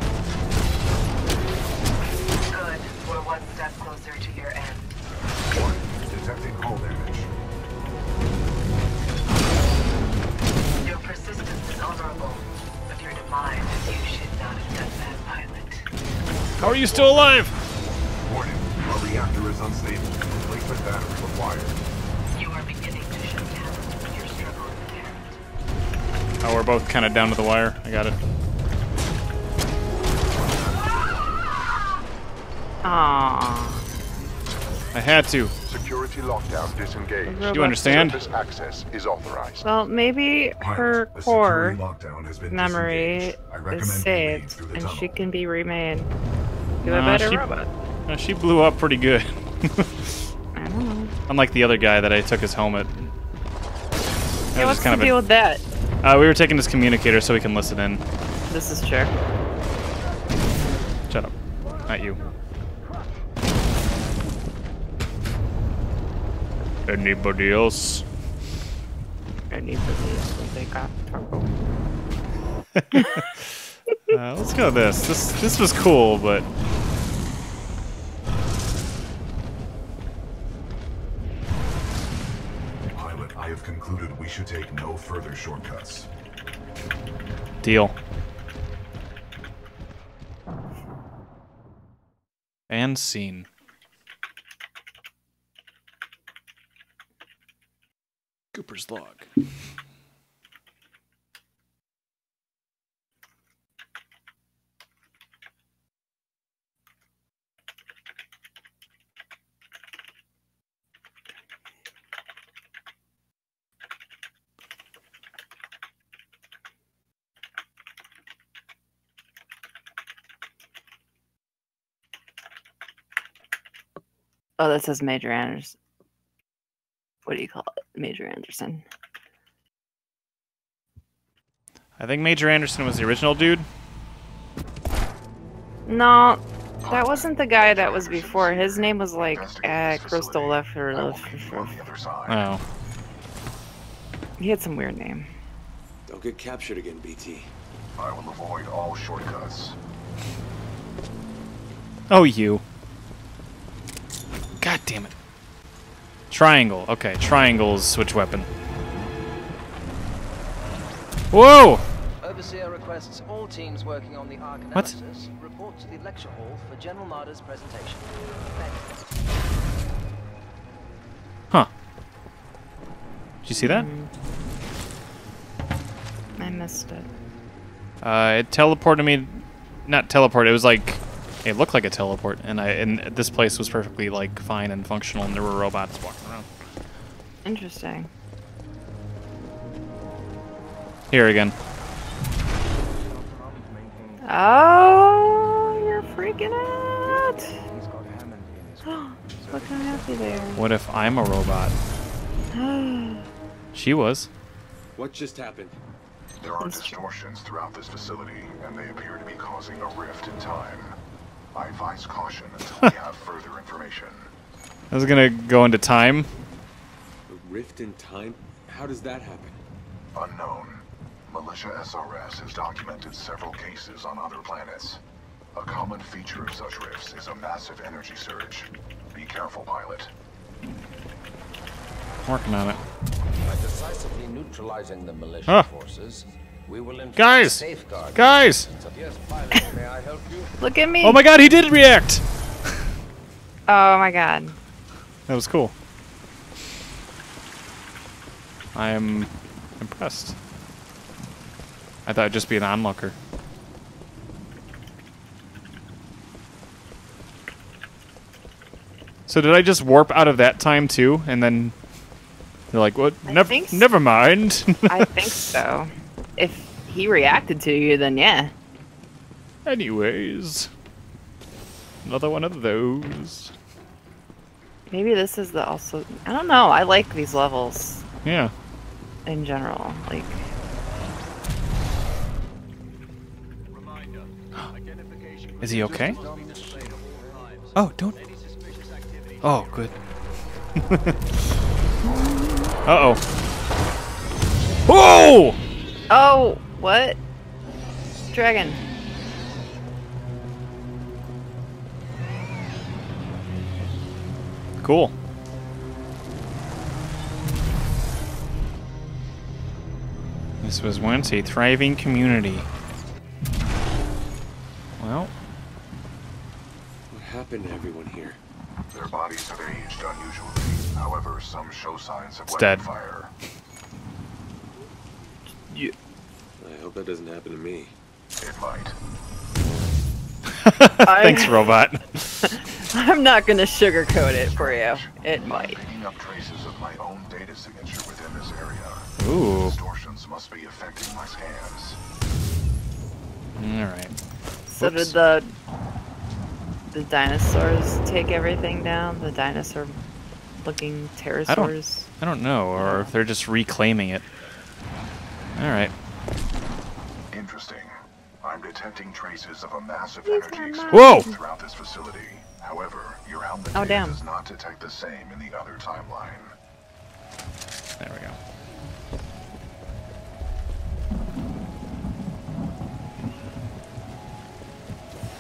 Good. We're one step closer to your end. Warning. Detecting hull damage. Your persistence is honorable, but your demise, you should not have done that, pilot. How are you still alive? Warning. Our reactor is unstable. Replacement battery required. You are beginning to show talent, but your struggle is apparent. Oh, we're both kind of down to the wire. I got it. Had to. Security lockdown disengaged. Do you understand? Surface access is authorized. Well, maybe her Pilot, core lockdown has been memory disengaged. I recommend is saved, and tunnel. she can be remade. Do a better she- robot. Uh, she blew up pretty good. I don't know. Unlike the other guy that I took his helmet. That Yeah, was what's just kind the of deal a- with that? Uh, we were taking his communicator so we can listen in. This is true. Shut up. Not you. Anybody else? Anybody else will take off turbo. Uh, let's go with this. This this was cool, but Pilot, I have concluded we should take no further shortcuts. deal. And scene. Cooper's log. Oh, that says Major Anderson. What do you call it? Major Anderson. I think Major Anderson was the original dude. No, that wasn't the guy that was before. His name was like uh, Crystal left or I will meet you on the other side. Oh. He had some weird name. Don't get captured again, BT. I will avoid all shortcuts. Oh, you. God damn it. Triangle. Okay, triangles switch weapon. Whoa! Overseer requests all teams working on the Ark What? report to the lecture hall for General Marder's presentation. Huh. Did you see that? I missed it. Uh, it teleported me. Not teleport. It was like it looked like a teleport, and I and this place was perfectly like fine and functional, and there were robots walking around. Interesting. Here again. Oh, you're freaking out. He's got Hammond here. Look how happy they are. What if I'm a robot? She was. What just happened? There are distortions throughout this facility, and they appear to be causing a rift in time. I advise caution until we have further information. I was gonna go into time. A rift in time? How does that happen? Unknown. Militia SRS has documented several cases on other planets. A common feature of such rifts is a massive energy surge. Be careful, pilot. Working on it. By decisively neutralizing the militia Ah. forces, we will Guys! safeguard Guys! So yes, pilot, may I help you? Look at me. Oh my god, he did react! Oh my god. That was cool. I am impressed. I thought it'd just be an onlooker. So did I just warp out of that time too, and then they're like, "What? I Never, think s- never mind." I think so. If he reacted to you, then yeah. Anyways, another one of those. Maybe this is the also. I don't know. I like these levels Yeah. in general. Like, Is he okay? Oh, don't. Oh, good. uh oh. Oh! Oh, what? Dragon. Cool. This was once a thriving community. Well, What happened to everyone here? Their bodies have aged unusually. However, some show signs of It's dead. fire. I hope that doesn't happen to me. It might. thanks, robot. I'm not gonna sugarcoat it for you. It might. Picking up traces of my own data signature within this area. Ooh. Distortions must be affecting my scans. Alright. So Whoops. did the the dinosaurs take everything down? The dinosaur looking pterosaurs? I don't know, or if they're just reclaiming it. Alright. Interesting. I'm detecting traces of a massive Use energy explosion throughout this facility. However, your helmet Oh, damn. does not detect the same in the other timeline. There we go.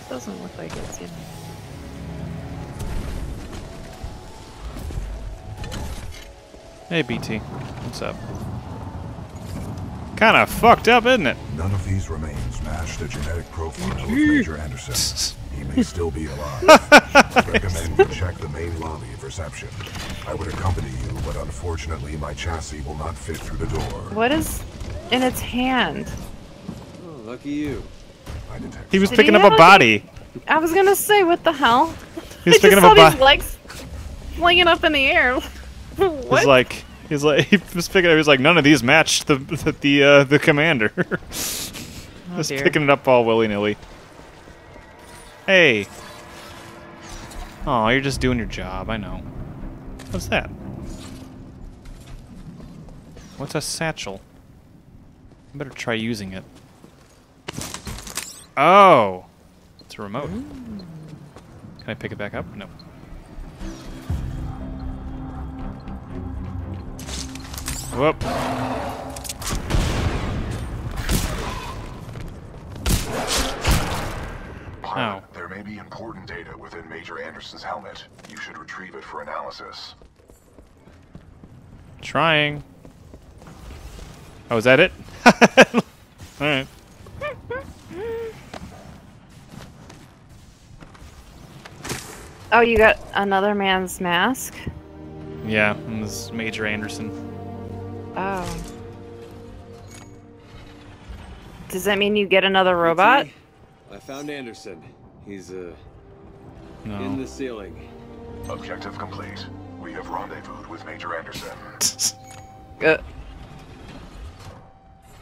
Doesn't look like it's you. Hey, BT. What's up? Kinda fucked up, isn't it? None of these remains match the genetic profile of Major Anderson. He may still be alive. I Recommend you check the main lobby of reception. I would accompany you, but unfortunately my chassis will not fit through the door. What is in its hand? Oh, lucky you. I detect He was Did picking he up a a- body. I was gonna say, what the hell? He was I picking just up a saw these body. legs flinging up in the air. He's what? like, he's like, he was picking. He was like, none of these match the the the, uh, the commander. Just dear. picking it up all willy nilly. Hey. Oh, you're just doing your job. I know. What's that? What's a satchel? I better try using it. Oh, it's a remote. Can I pick it back up? No. Whoop. Pilot, Ow. there may be important data within Major Anderson's helmet. You should retrieve it for analysis. Trying. Oh, is that it? Alright. oh, you got another man's mask? Yeah, and this is Major Anderson. Oh. Does that mean you get another robot? BT, I found Anderson. He's uh in the ceiling. Objective complete. We have rendezvoused with Major Anderson. Uh,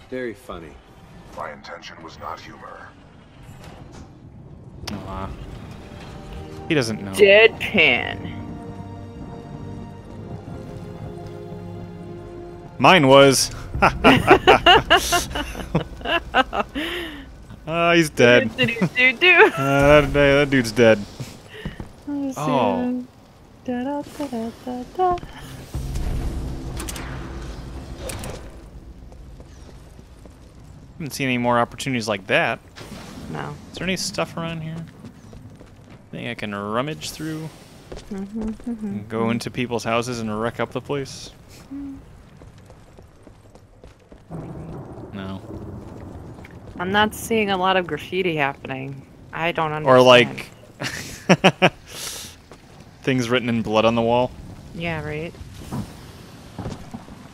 Very funny. My intention was not humor. Aw. He doesn't know. Deadpan. Mine was. Ah, he's dead. Uh, that, that dude's dead. Oh. Haven't seen any more opportunities like that. No. Is there any stuff around here? Think I can rummage through? and go into people's houses and wreck up the place? No. I'm not seeing a lot of graffiti happening. I don't understand. Or like things written in blood on the wall. Yeah, right.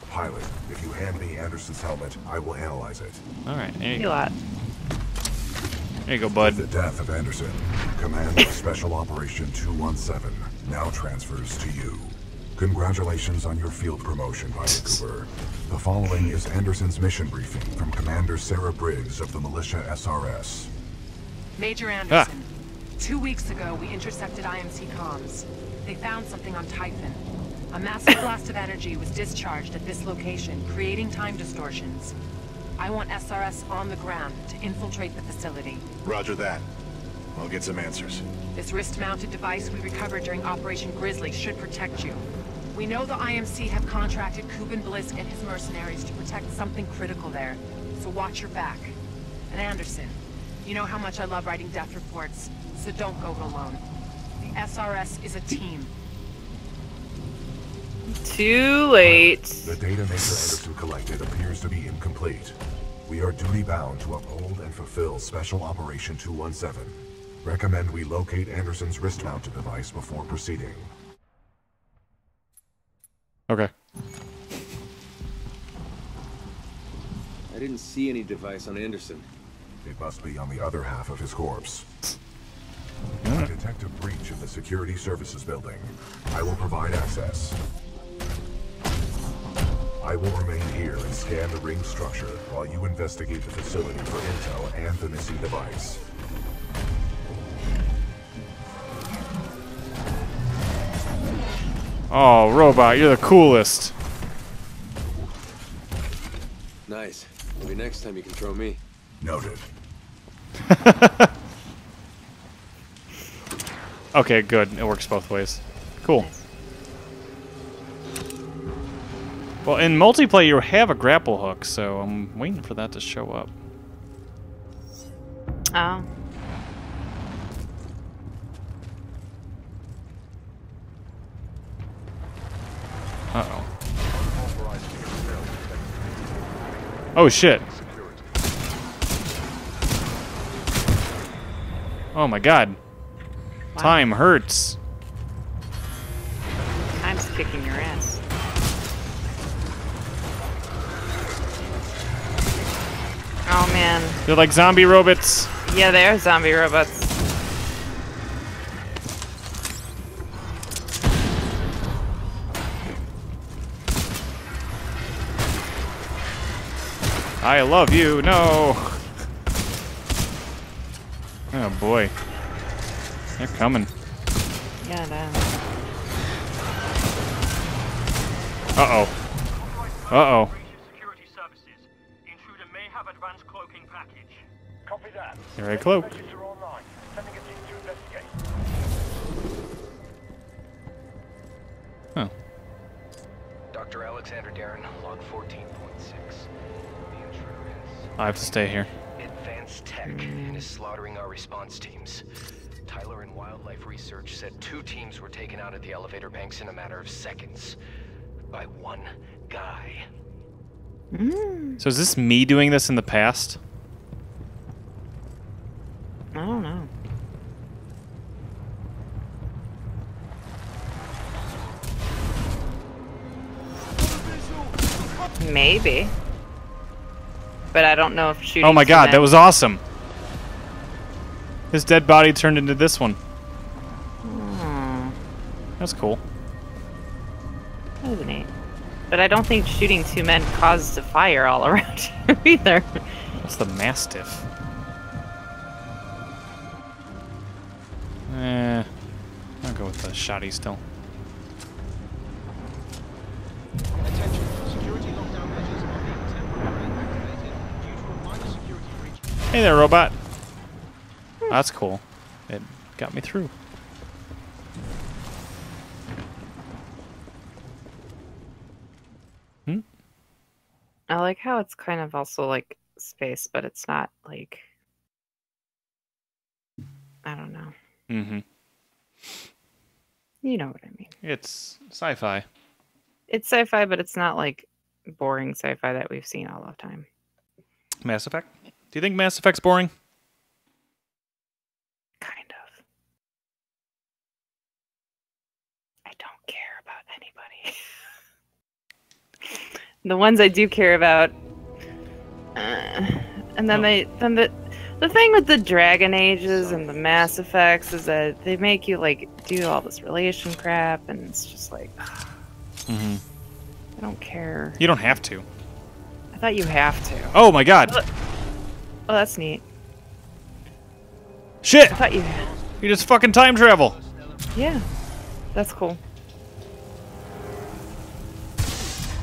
Pilot, if you hand me Anderson's helmet, I will analyze it. All right, there you You go. lot. There you go, bud. the death of Anderson, Command of Special Operation 217 now transfers to you. Congratulations on your field promotion, Pilot Cooper. The following is Anderson's mission briefing from Commander Sarah Briggs of the Militia SRS. Major ah. Anderson, two weeks ago we intercepted IMC comms. They found something on Typhon. A massive blast of energy was discharged at this location, creating time distortions. I want SRS on the ground to infiltrate the facility. Roger that. I'll get some answers. This wrist-mounted device we recovered during Operation Grizzly should protect you. We know the IMC have contracted Kuben Blisk and his mercenaries to protect something critical there, so watch your back. And Anderson, you know how much I love writing death reports, so don't go it alone. The SRS is a team. Too late. The data Major Anderson collected appears to be incomplete. We are duty bound to uphold and fulfill Special Operation 217. Recommend we locate Anderson's wrist-mounted device before proceeding. Okay. I didn't see any device on Anderson. It must be on the other half of his corpse. I detect a breach in the security services building. I will provide access. I will remain here and scan the ring structure while you investigate the facility for intel and the missing device. Oh, robot, you're the coolest. Nice. Maybe next time you can throw me. Noted. Okay, good. It works both ways. Cool. Well, in multiplayer, you have a grapple hook, so I'm waiting for that to show up. Oh. Uh-oh. Oh, shit. Oh my god. Time hurts. Time's kicking your ass. Oh man. They're like zombie robots. Yeah, they are zombie robots. I love you. No. Oh boy. They're coming. Yeah, no. Uh-oh. Uh-oh. Security services. Intruder may have advanced cloaking package. Copy that. Here I cloak. Messages are online. Sending a team to investigate. Huh. Dr. Alexander Darren, log 14.6. The intruder is I have to stay here. advanced tech and is slaughtering our response teams. Tyler and Wildlife Research said two teams were taken out at the elevator banks in a matter of seconds. By one guy. Hmm. So is this me doing this in the past? I don't know. Maybe. But I don't know if shooting. Oh my god, that men- was awesome. His dead body turned into this one. Hmm, That's cool. that was neat. But I don't think shooting two men caused a fire all around you either. What's the Mastiff? Eh. I'll go with the shotty still. Attention, security lockdown measures are being temporarily activated due to a minor security breach. Hey there, robot. That's cool. It got me through. Hmm? I like how it's kind of also like space, but it's not like I don't know. Mm-hmm. You know what I mean. It's sci-fi. It's sci-fi, but it's not like boring sci-fi that we've seen all the time. Mass Effect. Do you think Mass Effect's boring? Kind of. I don't care about anybody. the ones I do care about, uh, and then they then the the thing with the Dragon Ages and the Mass Effects is that they make you like do all this relation crap, and it's just like Mm-hmm. I don't care. You don't have to. I thought you have to. Oh my god! Oh, that's neat. Shit! I thought you. You just fucking time travel. Yeah, that's cool.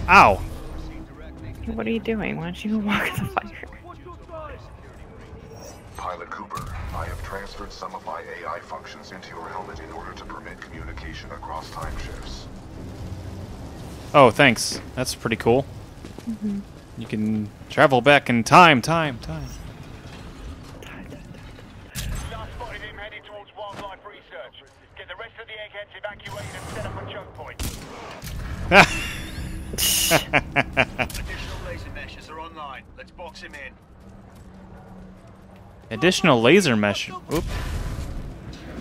Ow! What are you doing? Why don't you go walk in the fire? Pilot Cooper, I have transferred some of my AI functions into your helmet in order to permit communication across time shifts. Oh, thanks. That's pretty cool. Mhm. You can travel back in time, time, time. Last spotted him heading towards wildlife research. Get the rest of the eggheads evacuated and set up a choke point. Additional laser meshes are online. Let's box him in. Additional laser mesh. Oop.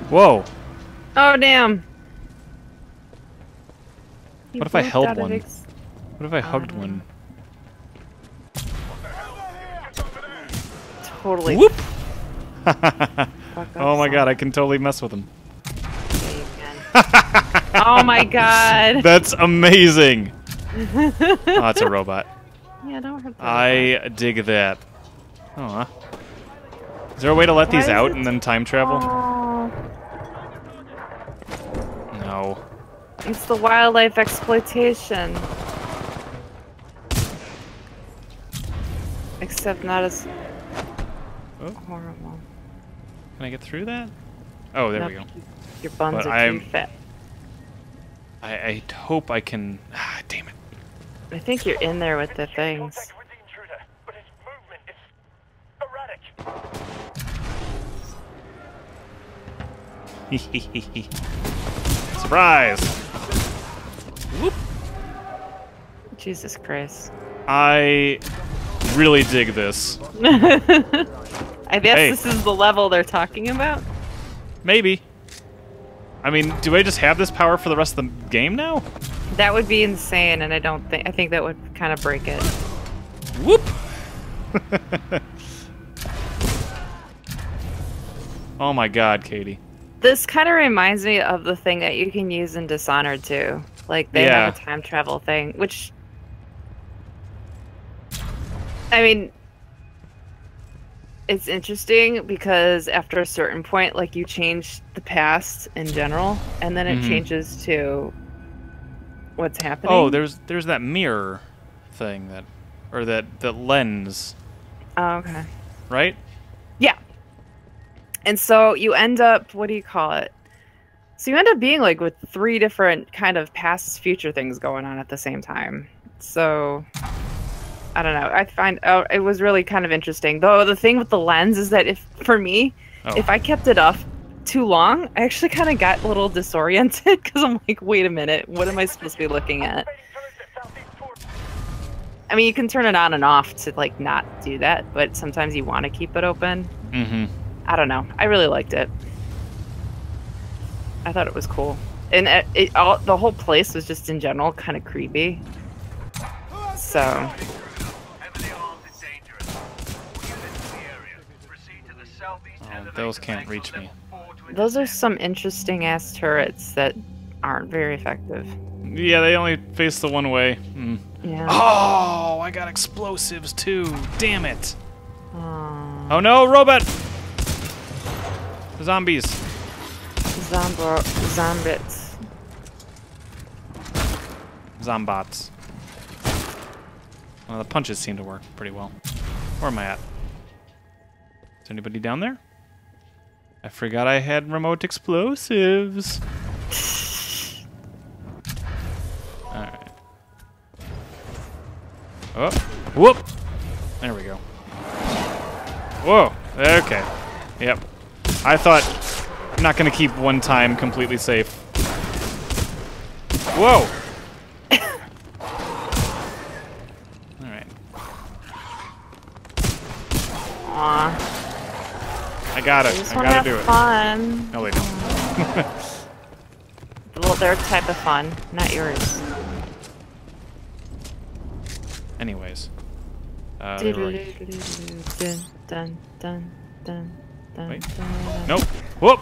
Whoa. Oh damn! You What if I held one? What if I hugged one? Totally. Whoop! oh my god, I can totally mess with him. oh my god. That's amazing. oh, it's a robot. Yeah, don't hurt the I dig that. Oh, Aw. Is there a way to let Why these out and then time travel? Oh, No. it's the wildlife exploitation. Except not as Oh. horrible. Can I get through that? Oh, there we go. Your buns But are I'm- too fat. I, I hope I can. Ah, damn it. I think you're in there with the things. Surprise! Whoop. Jesus Christ. I really dig this. I guess Hey. this is the level they're talking about. Maybe. I mean, do I just have this power for the rest of the game now? That would be insane, and I don't think I think that would kind of break it. Whoop! oh my god, Katie. This kind of reminds me of the thing that you can use in Dishonored too. Like they have a time travel thing, which I mean it's interesting because after a certain point like you change the past in general and then it Mhm. changes to what's happening. Oh, there's there's that mirror thing that or that that lens, Oh, okay. right? Yeah. And so you end up, what do you call it? So you end up being like with three different kind of past future things going on at the same time. So I don't know. I find out it was really kind of interesting. Though the thing with the lens is that if for me, Oh. if I kept it off too long, I actually kind of got a little disoriented because I'm like, wait a minute, what am I supposed to be looking at? I mean, you can turn it on and off to like not do that, but sometimes you want to keep it open. Mm-hmm. I don't know. I really liked it. I thought it was cool, and it, it all the whole place was just in general kind of creepy. So Oh, those can't reach me. those are some interesting ass turrets that aren't very effective. Yeah, they only face the one way. Mm. Yeah. Oh, I got explosives too. Damn it. Aw. Oh no, robot! Zombies. Zombro Zombits. Zombots. Well, the punches seem to work pretty well. Where am I at? Is anybody down there? I forgot I had remote explosives. Alright. Oh, whoop! There we go. Whoa, okay. Yep. I thought I'm not gonna keep one time completely safe. Whoa! Alright. Aw. I got it. I gotta do it. fun. No, they don't. Well, their type of fun, not yours. Anyways. Uh, they were right. Dun, dun, dun, dun, dun, Wait. dun. Nope. Whoop!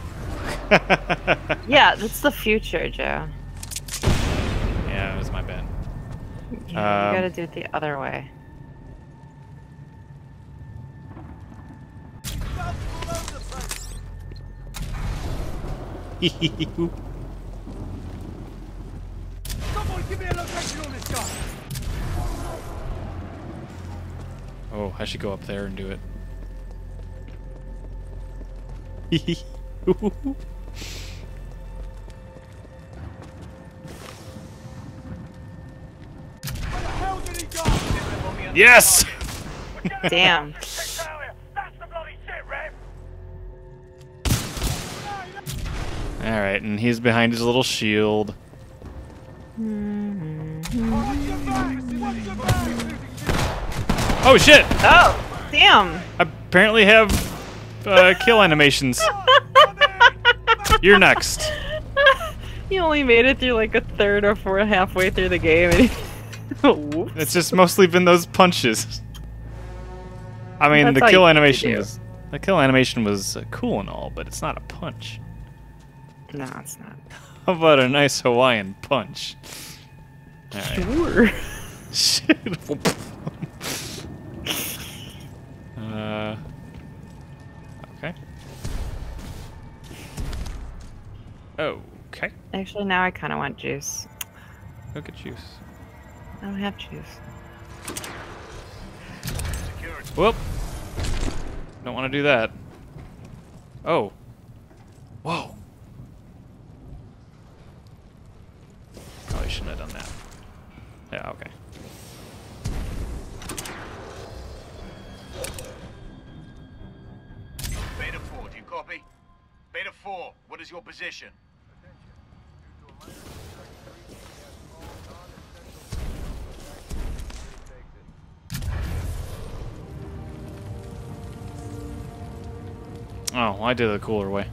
Yeah, that's the future, Joe. Yeah, it was my bad. Yeah, you Um, gotta do it the other way. Someone give me a location on this guy. oh, I should go up there and do it. How did he go? yes! Damn. Alright, and he's behind his little shield. Oh shit! Oh, damn. I Apparently have uh, kill animations. You're next. You only made it through like a third or fourth halfway through the game. And It's just mostly been those punches. I mean, That's the kill animation was the kill animation was cool and all, but it's not a punch. No, it's not. How about a nice Hawaiian punch? Sure. Shit. uh. Okay. Okay. Actually, now I kind of want juice. Look at juice. I don't have juice. Whoop. Don't want to do that. Oh. Whoa. Probably shouldn't have done that. Yeah, okay. Beta 4, do you copy? Beta 4, what is your position? Oh, I did it the cooler way.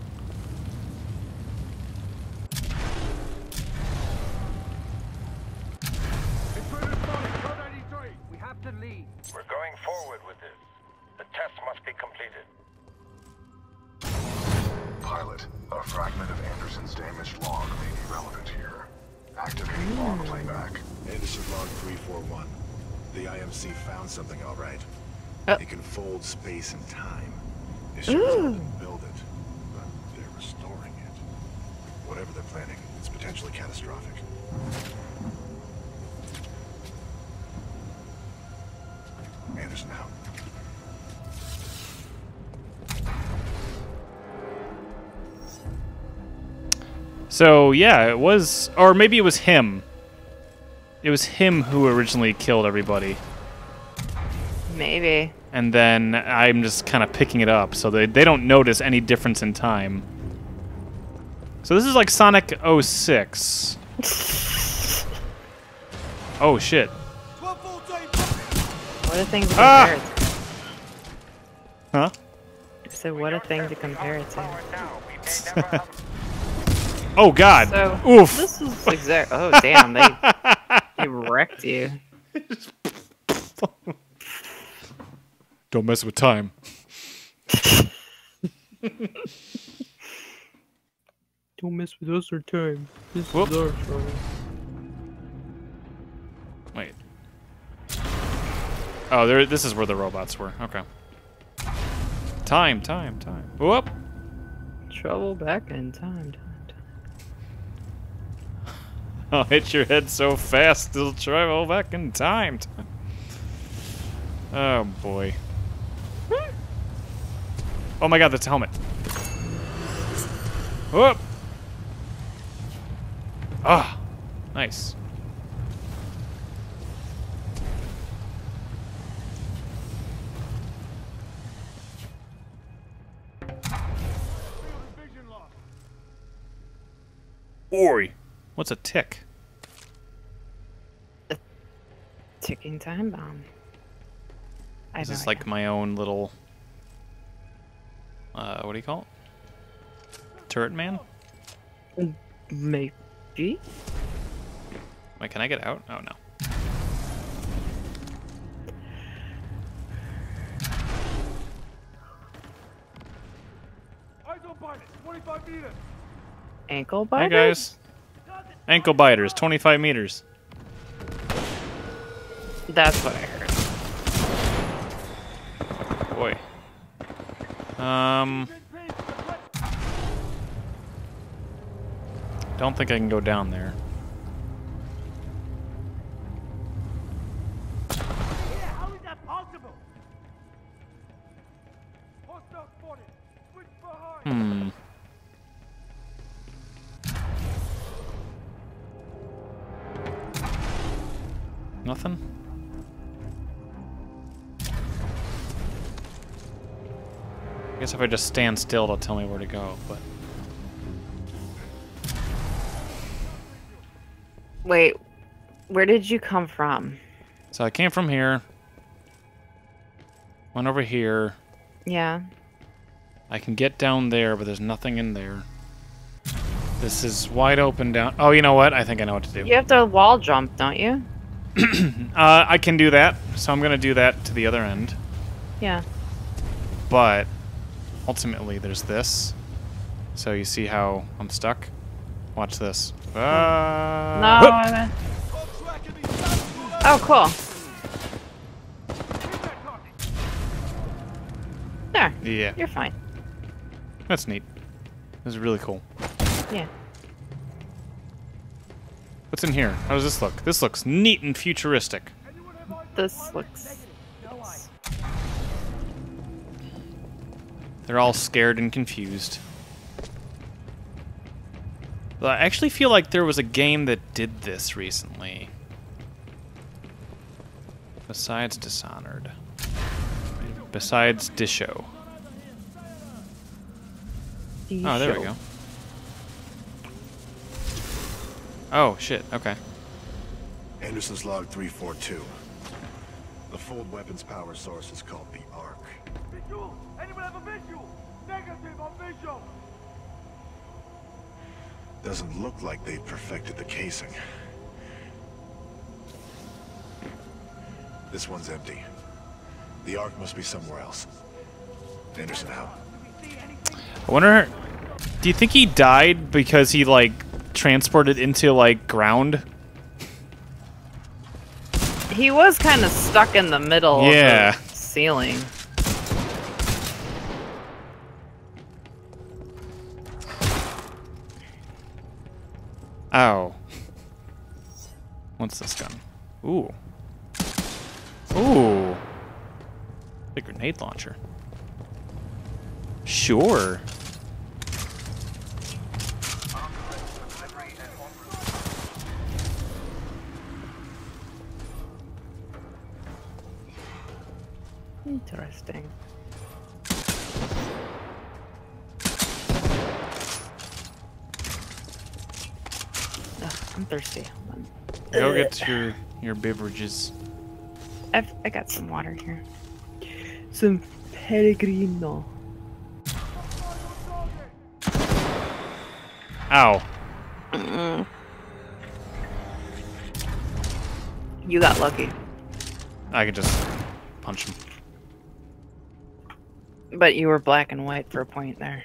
So, yeah, it was. Or maybe it was him. It was him who originally killed everybody. Maybe. And then I'm just kind of picking it up, so they, they don't notice any difference in time. So this is like Sonic 06. oh, shit. What a thing to Ah! compare it to. Huh? So what a thing to compare it to. oh, God. So Oof. this is exact. Oh damn, they they wrecked you. Don't mess with time. Don't mess with us or time. This Whoop. is our trouble. Wait. Oh, there. This is where the robots were. Okay. Time, time, time. Whoop. Trouble back in time, time, time. I'll hit your head so fast it'll travel back in time. Oh boy. Oh my god, that's helmet. Whoop! Ah, nice. Oi! What's a tick? A Ticking time bomb. I Is this no like my own little uh what do you call it? Turret man? idea. Maybe. Wait, can I get out? Oh no. Eyes on 25 meters. Ankle Hi biter? guys. Ankle biters, 25 meters. That's what I heard. Boy. Um. Don't think I can go down there. If I just stand still, it'll tell me where to go, but... Wait, where did you come from? So I came from here. Went over here. Yeah. I can get down there, but there's nothing in there. This is wide open down... Oh, you know what? I think I know what to do. You have to wall jump, don't you? Uh, I can do that, so I'm gonna do that to the other end. Yeah. But ultimately, there's this. So you see how I'm stuck? Watch this. No. Uh, Oh, cool. There. Yeah. You're fine. That's neat. This is really cool. Yeah. What's in here? How does this look? This looks neat and futuristic. This looks. They're all scared and confused. But I actually feel like there was a game that did this recently. Besides Dishonored. Besides Disho. Oh, there we go. Oh, shit. Okay. Anderson's log 342. The fold weapons power source is called the Ark. Visual! Anyone have a visual? Negative on visual! Doesn't look like they've perfected the casing. This one's empty. The Ark must be somewhere else. Anderson out. I wonder. Do you think he died because he, like, transported into, like, ground? He was kind of stuck in the middle Yeah. of the ceiling. Ow. What's this gun? Ooh. Ooh. A grenade launcher. Sure. Interesting. I'm thirsty. Hold on. Go get your your beverages. I've, I got some water here. Some Pellegrino. Ow. Mm. You got lucky, I could just punch him. but you were black and white for a point there.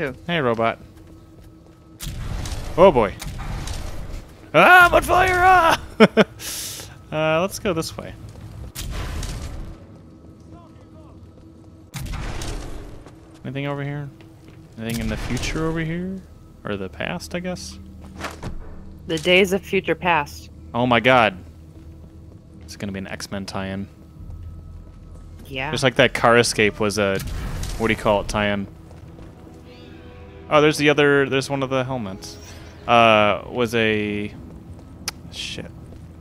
Hey, robot. Oh boy. Ah, I'm on fire! Ah! uh, let's go this way. Anything over here? Anything in the future over here? Or the past, I guess? The days of future past. Oh my god. It's gonna be an X-Men tie-in. Yeah. Just like that car escape was a, what do you call it, tie-in? Oh, there's the other, there's one of the helmets. Uh, was a, shit,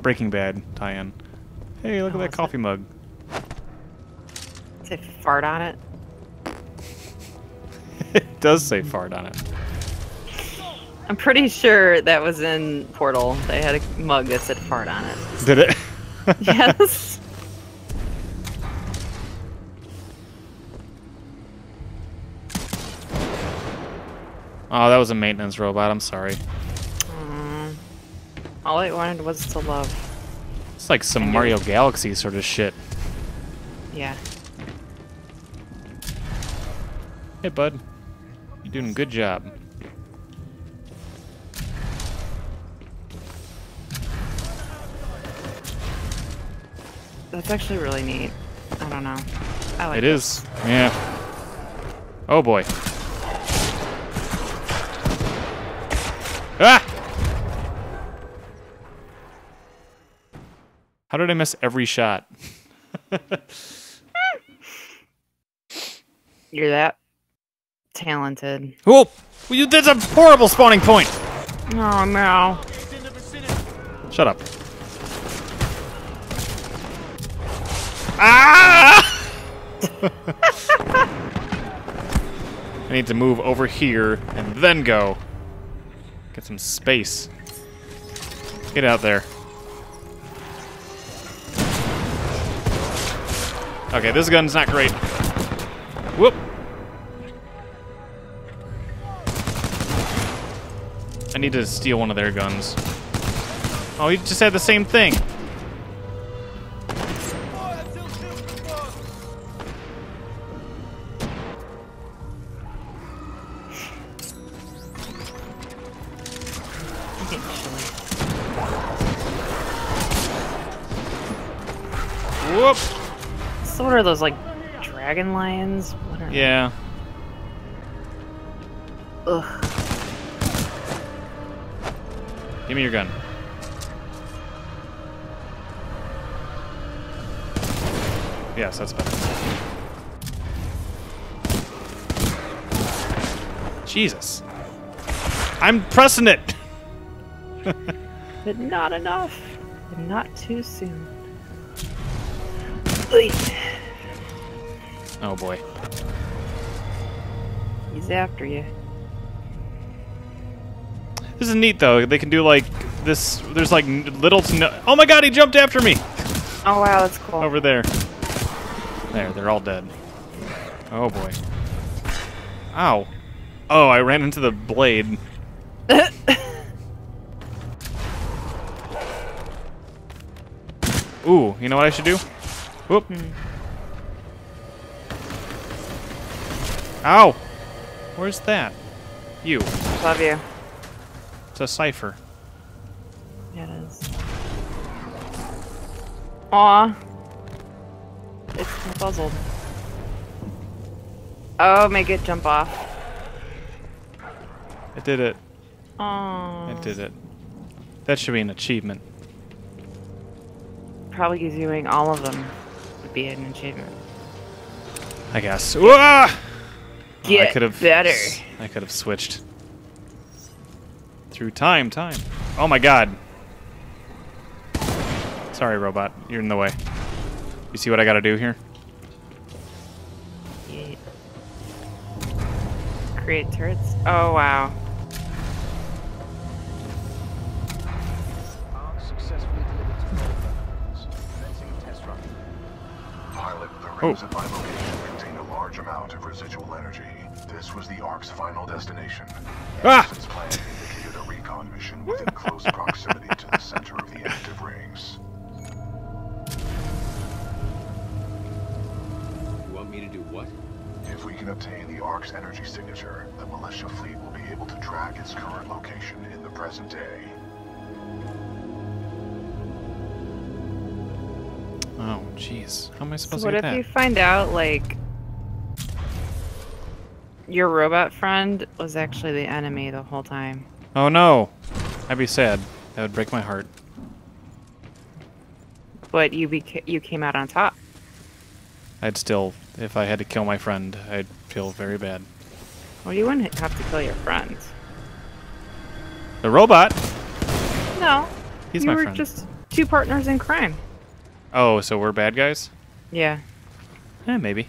Breaking Bad tie-in. Hey, look Oh, at that coffee mug. Say fart on it. it does say fart on it. I'm pretty sure that was in Portal. They had a mug that said fart on it. Did it? yes. Oh, that was a maintenance robot, I'm sorry. Mm. All I wanted was to love. It's like some Mario Galaxy sort of shit. Yeah. Hey, bud. You're doing a good job. That's actually really neat. I don't know. I like It is. Yeah. Oh boy. Ah! How did I miss every shot? You're that talented. Oh! Well, you, that's a horrible spawning point! Oh no. Shut up. Ah! I need to move over here and then go. Get some space. Get out there. Okay, this gun's not great. Whoop. I need to steal one of their guns. Oh, he just had the same thing. Are those like dragon lions? What are Yeah. Ugh. Give me your gun. Yes, that's better. Jesus. I'm pressing it. But not enough. And not too soon. Wait. Oh boy. He's after you. This is neat though. They can do like this. There's like little to no. Oh my god, he jumped after me. Oh wow, that's cool. Over there. There, they're all dead. Oh boy. Ow. Oh, I ran into the blade. Ooh, you know what I should do? Whoop. Hmm. Ow! Where's that? You. Love you. It's a cipher. Yeah, it is. Aw. It's puzzled. Oh, make it jump off. It did it. Aw. It did it. That should be an achievement. Probably doing all of them would be an achievement. I guess. Wah! I could have better. I could have switched. Through time, time. Oh my god. Sorry, robot. You're in the way. You see what I gotta do here? Yeah. Create turrets. Oh wow. Ark successfully delivered to all weapons. Commencing test run. Pilot, the Oh. rings at my location contain a large amount of residual energy. This was the Ark's final destination. Ah! Anderson's plan indicated a recon mission within close proximity to the center of the active rings. You want me to do what? If we can obtain the Ark's energy signature, the militia fleet will be able to track its current location in the present day. Oh, jeez. How am I supposed So supposed what if you find out like your robot friend was actually the enemy the whole time? Oh no! I'd be sad. That would break my heart. But you beca- you came out on top. I'd still, if I had to kill my friend, I'd feel very bad. Well, you wouldn't have to kill your friend. The robot? No. He's you my were friend. just two partners in crime. Oh, so we're bad guys? Yeah. Eh, maybe.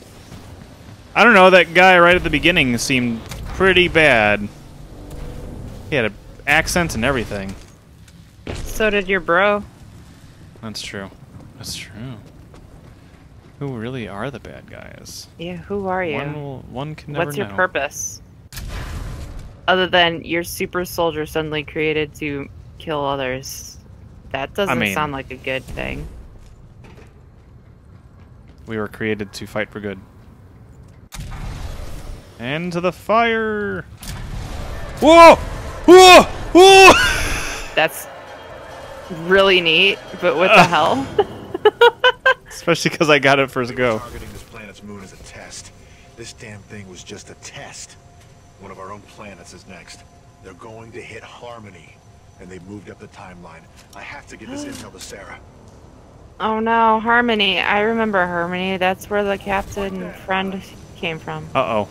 I don't know, that guy right at the beginning seemed pretty bad. He had an accent and everything. So did your bro. That's true. That's true. Who really are the bad guys? Yeah, who are you? One, will, one can never What's your know. purpose? Other than you're super soldier suddenly created to kill others. That doesn't mean- sound like a good thing. We were created to fight for good. And to the fire! Whoa! Whoa! Whoa! That's really neat, but what the hell? Especially because I got it first go. Targeting this planet's moon is a test. This damn thing was just a test. One of our own planets is next. They're going to hit Harmony, and they've moved up the timeline. I have to get this intel to Sarah. Oh no, Harmony. I remember Harmony. That's where the captain friend came from. Uh-oh.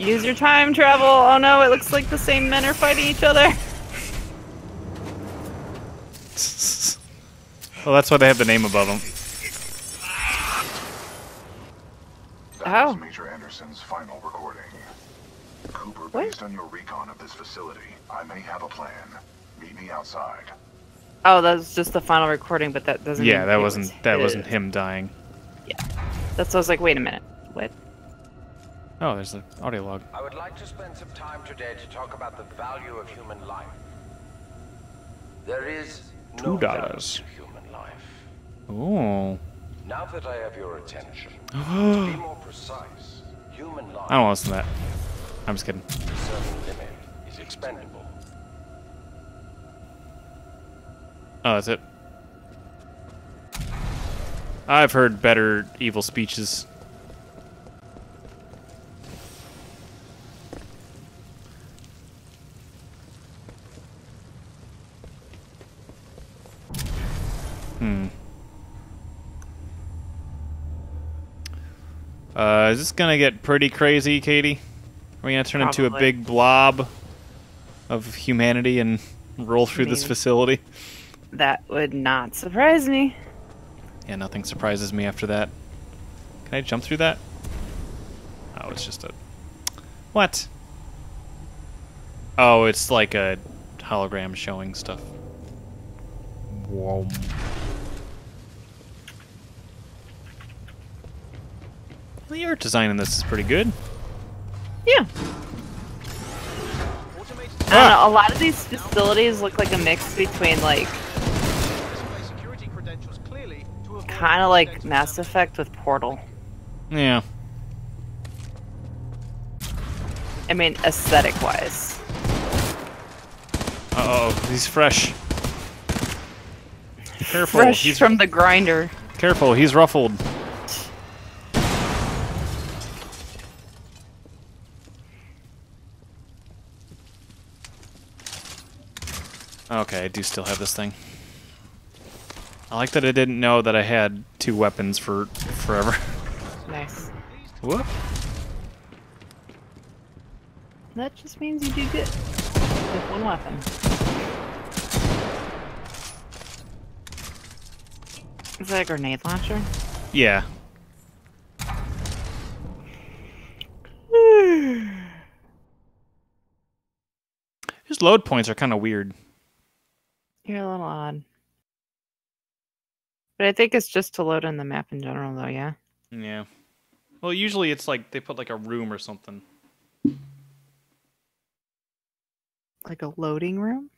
Use your time travel. Oh no, it looks like the same men are fighting each other. Well, that's why they have the name above them. That Oh. was Major Anderson's final recording. Cooper, based on your recon of this facility, I may have a plan. Meet me outside. Oh, that was just the final recording, but that doesn't. Yeah, mean that wasn't was that his. wasn't him dying. Yeah, that's why I was like, wait a minute. What? Oh, there's the audio log. I would like to spend some time today to talk about the value of human life. There is no Two value dollars. to human life. Oh. Now that I have your attention, to be more precise, human life I don't want to listen to that. I'm just kidding. a certain limit is expendable. Oh, that's it. I've heard better evil speeches. Hmm. Uh, is this gonna get pretty crazy, Katie? Are we gonna turn into a big blob of humanity and roll through this mean- facility? That would not surprise me. Yeah, nothing surprises me after that. Can I jump through that? Oh, it's just a... What? Oh, it's like a hologram showing stuff. Whoa. The art design in this is pretty good. Yeah. I don't know. A lot of these facilities look like a mix between like kind of like Mass Effect with Portal. Yeah. I mean, aesthetic wise. Uh oh, he's fresh. Careful, Fresh he's from the grinder. Careful, he's ruffled. Okay, I do still have this thing. I like that I didn't know that I had two weapons for forever. Nice. Whoop. That just means you do good with one weapon. Is that a grenade launcher? Yeah. His load points are kind of weird. You're a little odd. But I think it's just to load in the map in general, though, yeah? Yeah. Well, usually it's like they put like a room or something. Like a loading room?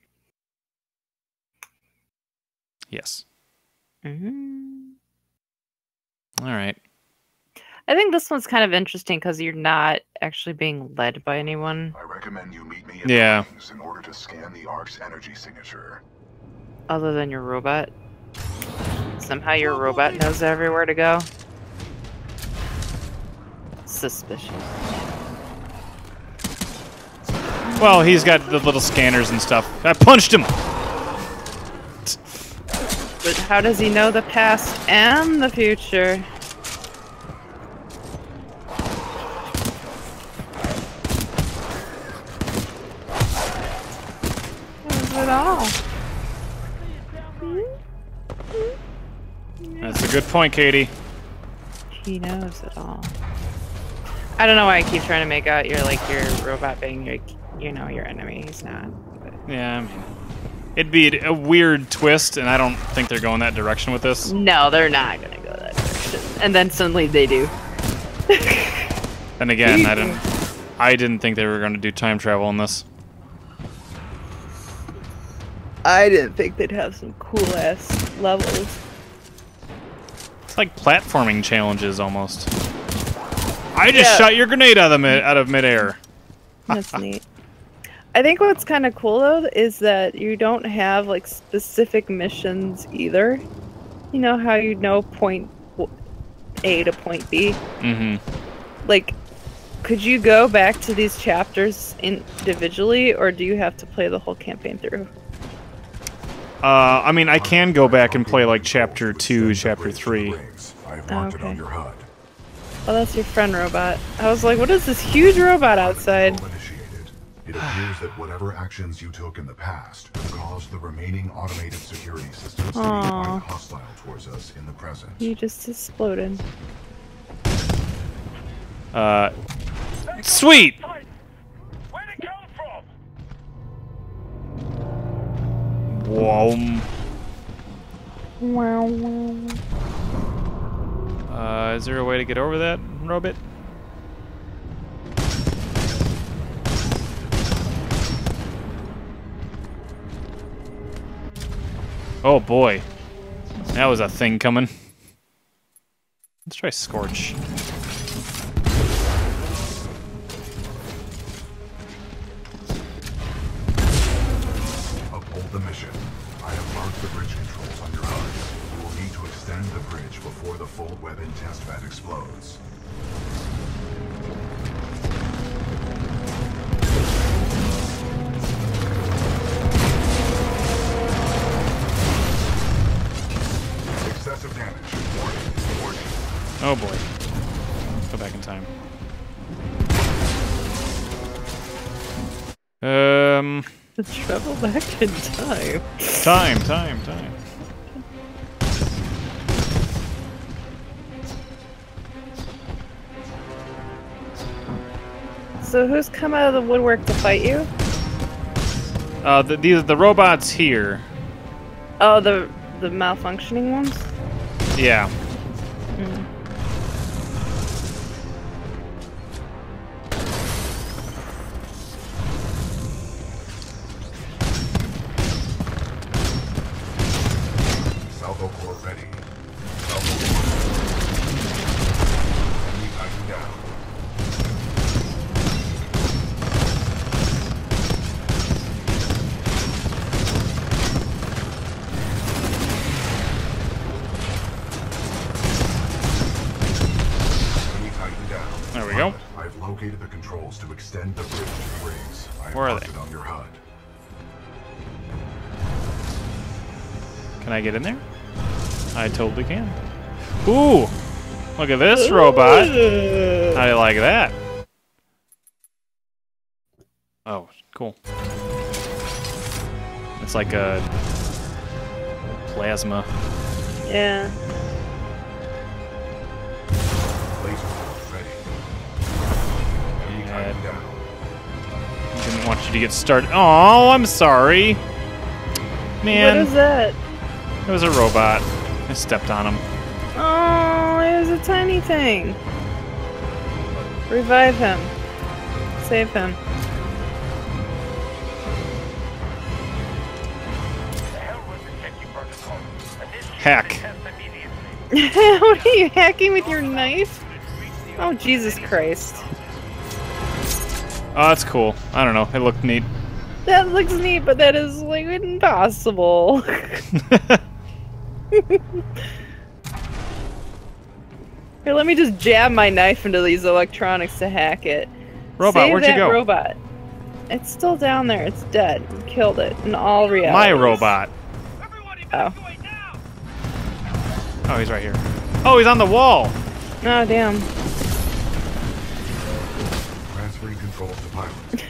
Yes. Mm -hmm. All right. I think this one's kind of interesting because you're not actually being led by anyone I recommend you meet me at Yeah. the in order to scan the Ark's energy signature. Other than your robot. Somehow your robot knows everywhere to go. Suspicious. Well, he's got the little scanners and stuff. I punched him. But how does he know the past and the future? Good point, Katie. He knows it all. I don't know why I keep trying to make out you're like your robot being your, you know, your enemy. He's not. Yeah, I mean, it'd be a weird twist, and I don't think they're going that direction with this. No, they're not gonna go that direction. And then suddenly they do. Then again, I didn't. I didn't think they were going to do time travel in this. I didn't think they'd have some cool ass levels. It's like platforming challenges almost. I just Yeah. shot your grenade out of mid out of midair. That's neat. I think what's kind of cool though is that you don't have like specific missions either. You know how you know point A to point B? Mm-hmm. Like, could you go back to these chapters individually, or do you have to play the whole campaign through? Uh, I mean, I can go back and play like chapter two, chapter three. I Oh, okay. on. Oh, that's your friend robot. I was like, what is this huge robot outside? It appears that whatever actions you took in the past have caused the remaining automated security systems to be quite hostile towards us in the present. You just exploded. Uh, sweet. Wow, wow. Uh, is there a way to get over that, Robit? Oh boy. That was a thing coming. Let's try Scorch. Um, Travel back in time. time, time, time. So who's come out of the woodwork to fight you? Uh, the, the the robots here. Oh, the the malfunctioning ones. Yeah. Hmm. Totally can. Ooh! Look at this robot. How do you like that? Oh, cool. It's like a plasma. Yeah. Laser core ready. Enemy Yeah. Down. Didn't want you to get started. Oh, I'm sorry. Man, What is that? it was a robot. I stepped on him. Oh, it was a tiny thing. Revive him. Save him. Hack. what are you hacking with your knife? Oh, Jesus Christ. Oh, that's cool. I don't know. It looked neat. That looks neat, but that is, like, impossible. Here, let me just jab my knife into these electronics to hack it. Robot, Save where'd you that go? robot. It's still down there. It's dead. You killed it in all reality. My robot. Oh. Oh, he's right here. Oh, he's on the wall. Oh, damn. Transferring control to pilot.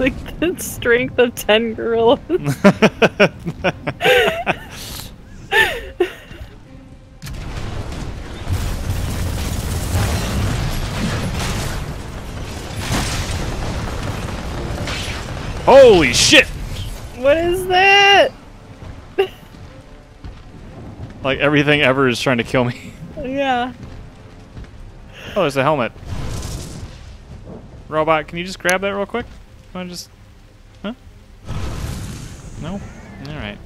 like the strength of 10 gorillas. Holy shit! what is that? Like everything ever is trying to kill me. Yeah. Oh, there's a helmet. Robot, can you just grab that real quick? Want to just? Huh? No. All right.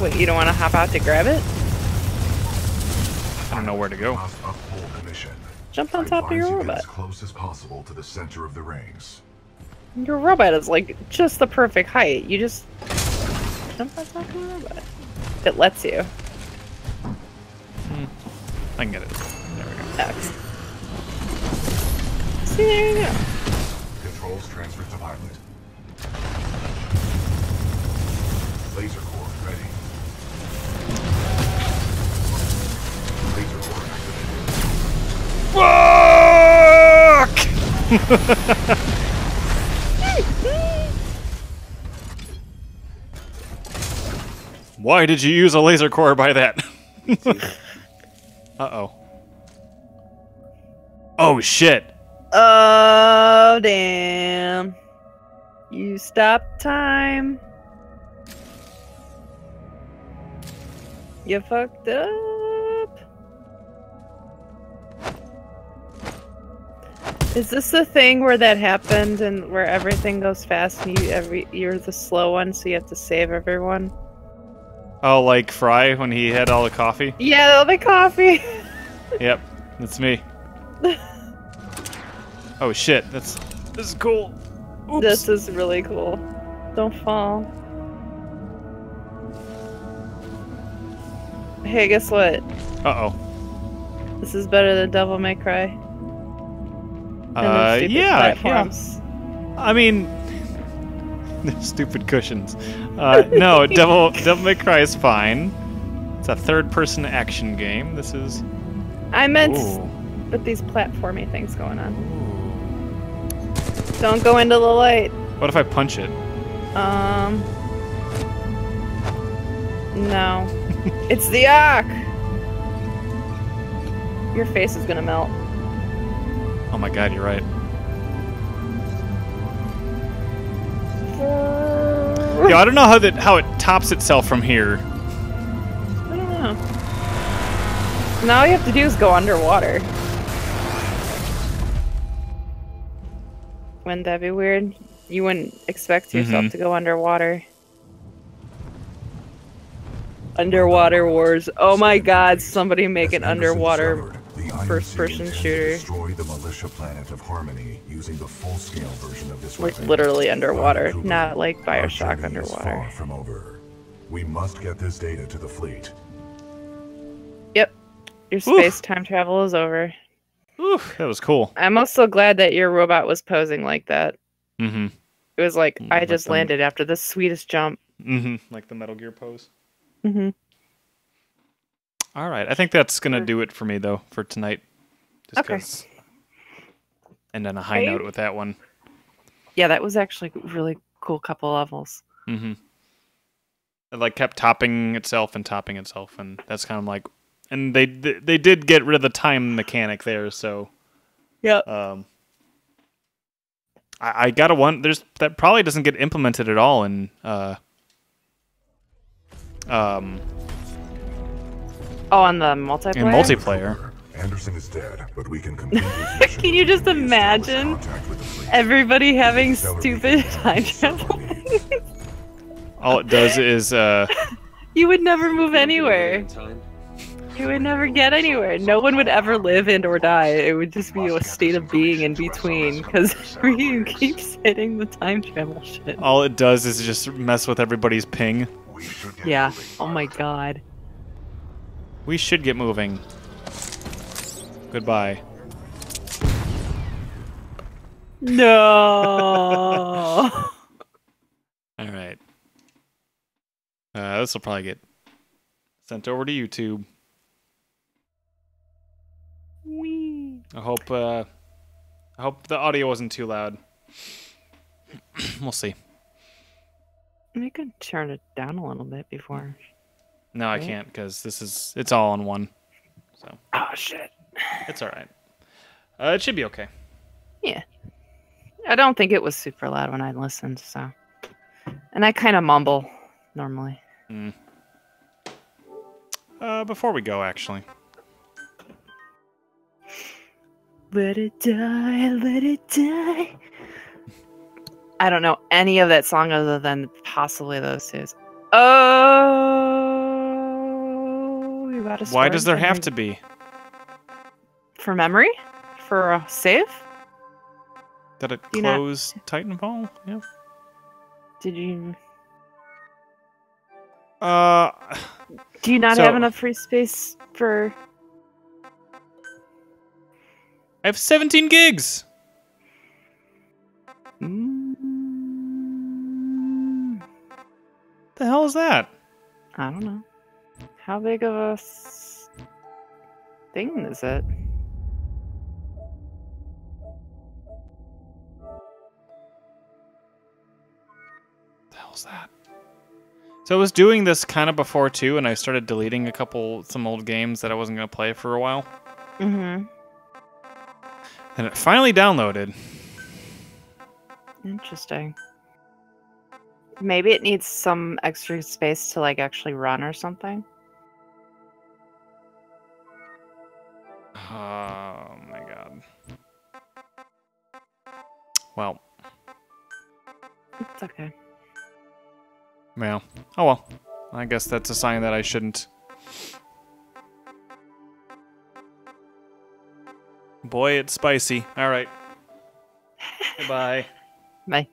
Wait, you don't want to hop out to grab it? I don't know where to go. Must uphold the mission. Jump on I top of your advise you get robot. As close as possible to the center of the rings. Your robot is like just the perfect height. You just jump on top of your robot. It lets you. Hmm. I can get it. There we go. X. See, there you go. Controls transferred Fuck! Why did you use a laser core by that? Uh-oh. Oh shit. Oh damn! You stopped time. You fucked up. Is this the thing where that happened and where everything goes fast and you every you're the slow one, so you have to save everyone? Oh, like Fry when he had all the coffee? Yeah, all the coffee. Yep, that's me. Oh shit, that's this is cool. Oops. This is really cool. Don't fall. Hey, guess what? Uh-oh. This is better than Devil May Cry. Uh, yeah, platforms. yeah. I mean, stupid cushions. Uh, no, Devil Devil May Cry is fine. It's a third-person action game. This is. I meant Ooh. with these platformy things going on. Don't go into the light. What if I punch it? Um. No. it's the Ark! Your face is gonna melt. Oh my god, you're right. Yeah, I don't know how that how it tops itself from here. I don't know. Now all you have to do is go underwater. Wouldn't that be weird? You wouldn't expect yourself Mhm. to go underwater. Underwater wars. Oh my god, somebody make an underwater first person shooter. Destroy the militia planet of Harmony using the full-scale version of this Like weapon. literally underwater, Cooper, not like our Bioshock journey underwater. far from over. We must get this data to the fleet. Yep. Your space time travel is over. Oof, that was cool. I'm also glad that your robot was posing like that. Mm-hmm. It was like, I like just them. landed after the sweetest jump. Mm-hmm. Like the Metal Gear pose. hmm All right, I think that's gonna do it for me though for tonight. Just Okay. 'cause- And then a high note with that one. Yeah, that was actually a really cool couple levels. Mm-hmm. It like kept topping itself and topping itself, and that's kind of like, and they they they did get rid of the time mechanic there, so Yep. um, I, I gotta one. There's that probably doesn't get implemented at all in uh um Oh, on the multiplayer. In multiplayer. Anderson is dead, but we can complete. Can you just imagine everybody having stupid time travel? All it does is uh, you would never move anywhere. You would never get anywhere. No one would ever live and or die. It would just be a state of being in between because Ryu keeps hitting the time travel shit. all it does is just mess with everybody's ping. Yeah. Oh my god. We should get moving. Goodbye. No. All right. Uh, this will probably get sent over to YouTube. Wee. I hope. Uh, I hope the audio wasn't too loud. we'll see. You could turn it down a little bit before. No, I can't because this is it's all on one. So Oh shit. it's all right. Uh, it should be okay. Yeah. I don't think it was super loud when I listened, so. And I kind of mumble normally. Mm. Uh, before we go, actually, Let it die, let it die. I don't know any of that song other than possibly those two. Oh, got a why does there have to be? for memory for a save? Did it you not- close Titanfall? Yeah. Did you? Uh, Do you not So- have enough free space for? I have 17 gigs. The hell is that? I don't know. How big of a thing is it? The hell's that? So I was doing this kind of before too, and I started deleting a couple some old games that I wasn't gonna play for a while, Mm-hmm. and it finally downloaded. Interesting. Maybe it needs some extra space to like actually run or something. Oh my god. Well, It's okay. well, oh well. I guess that's a sign that I shouldn't. Boy, it's spicy. All right. Goodbye. Bye.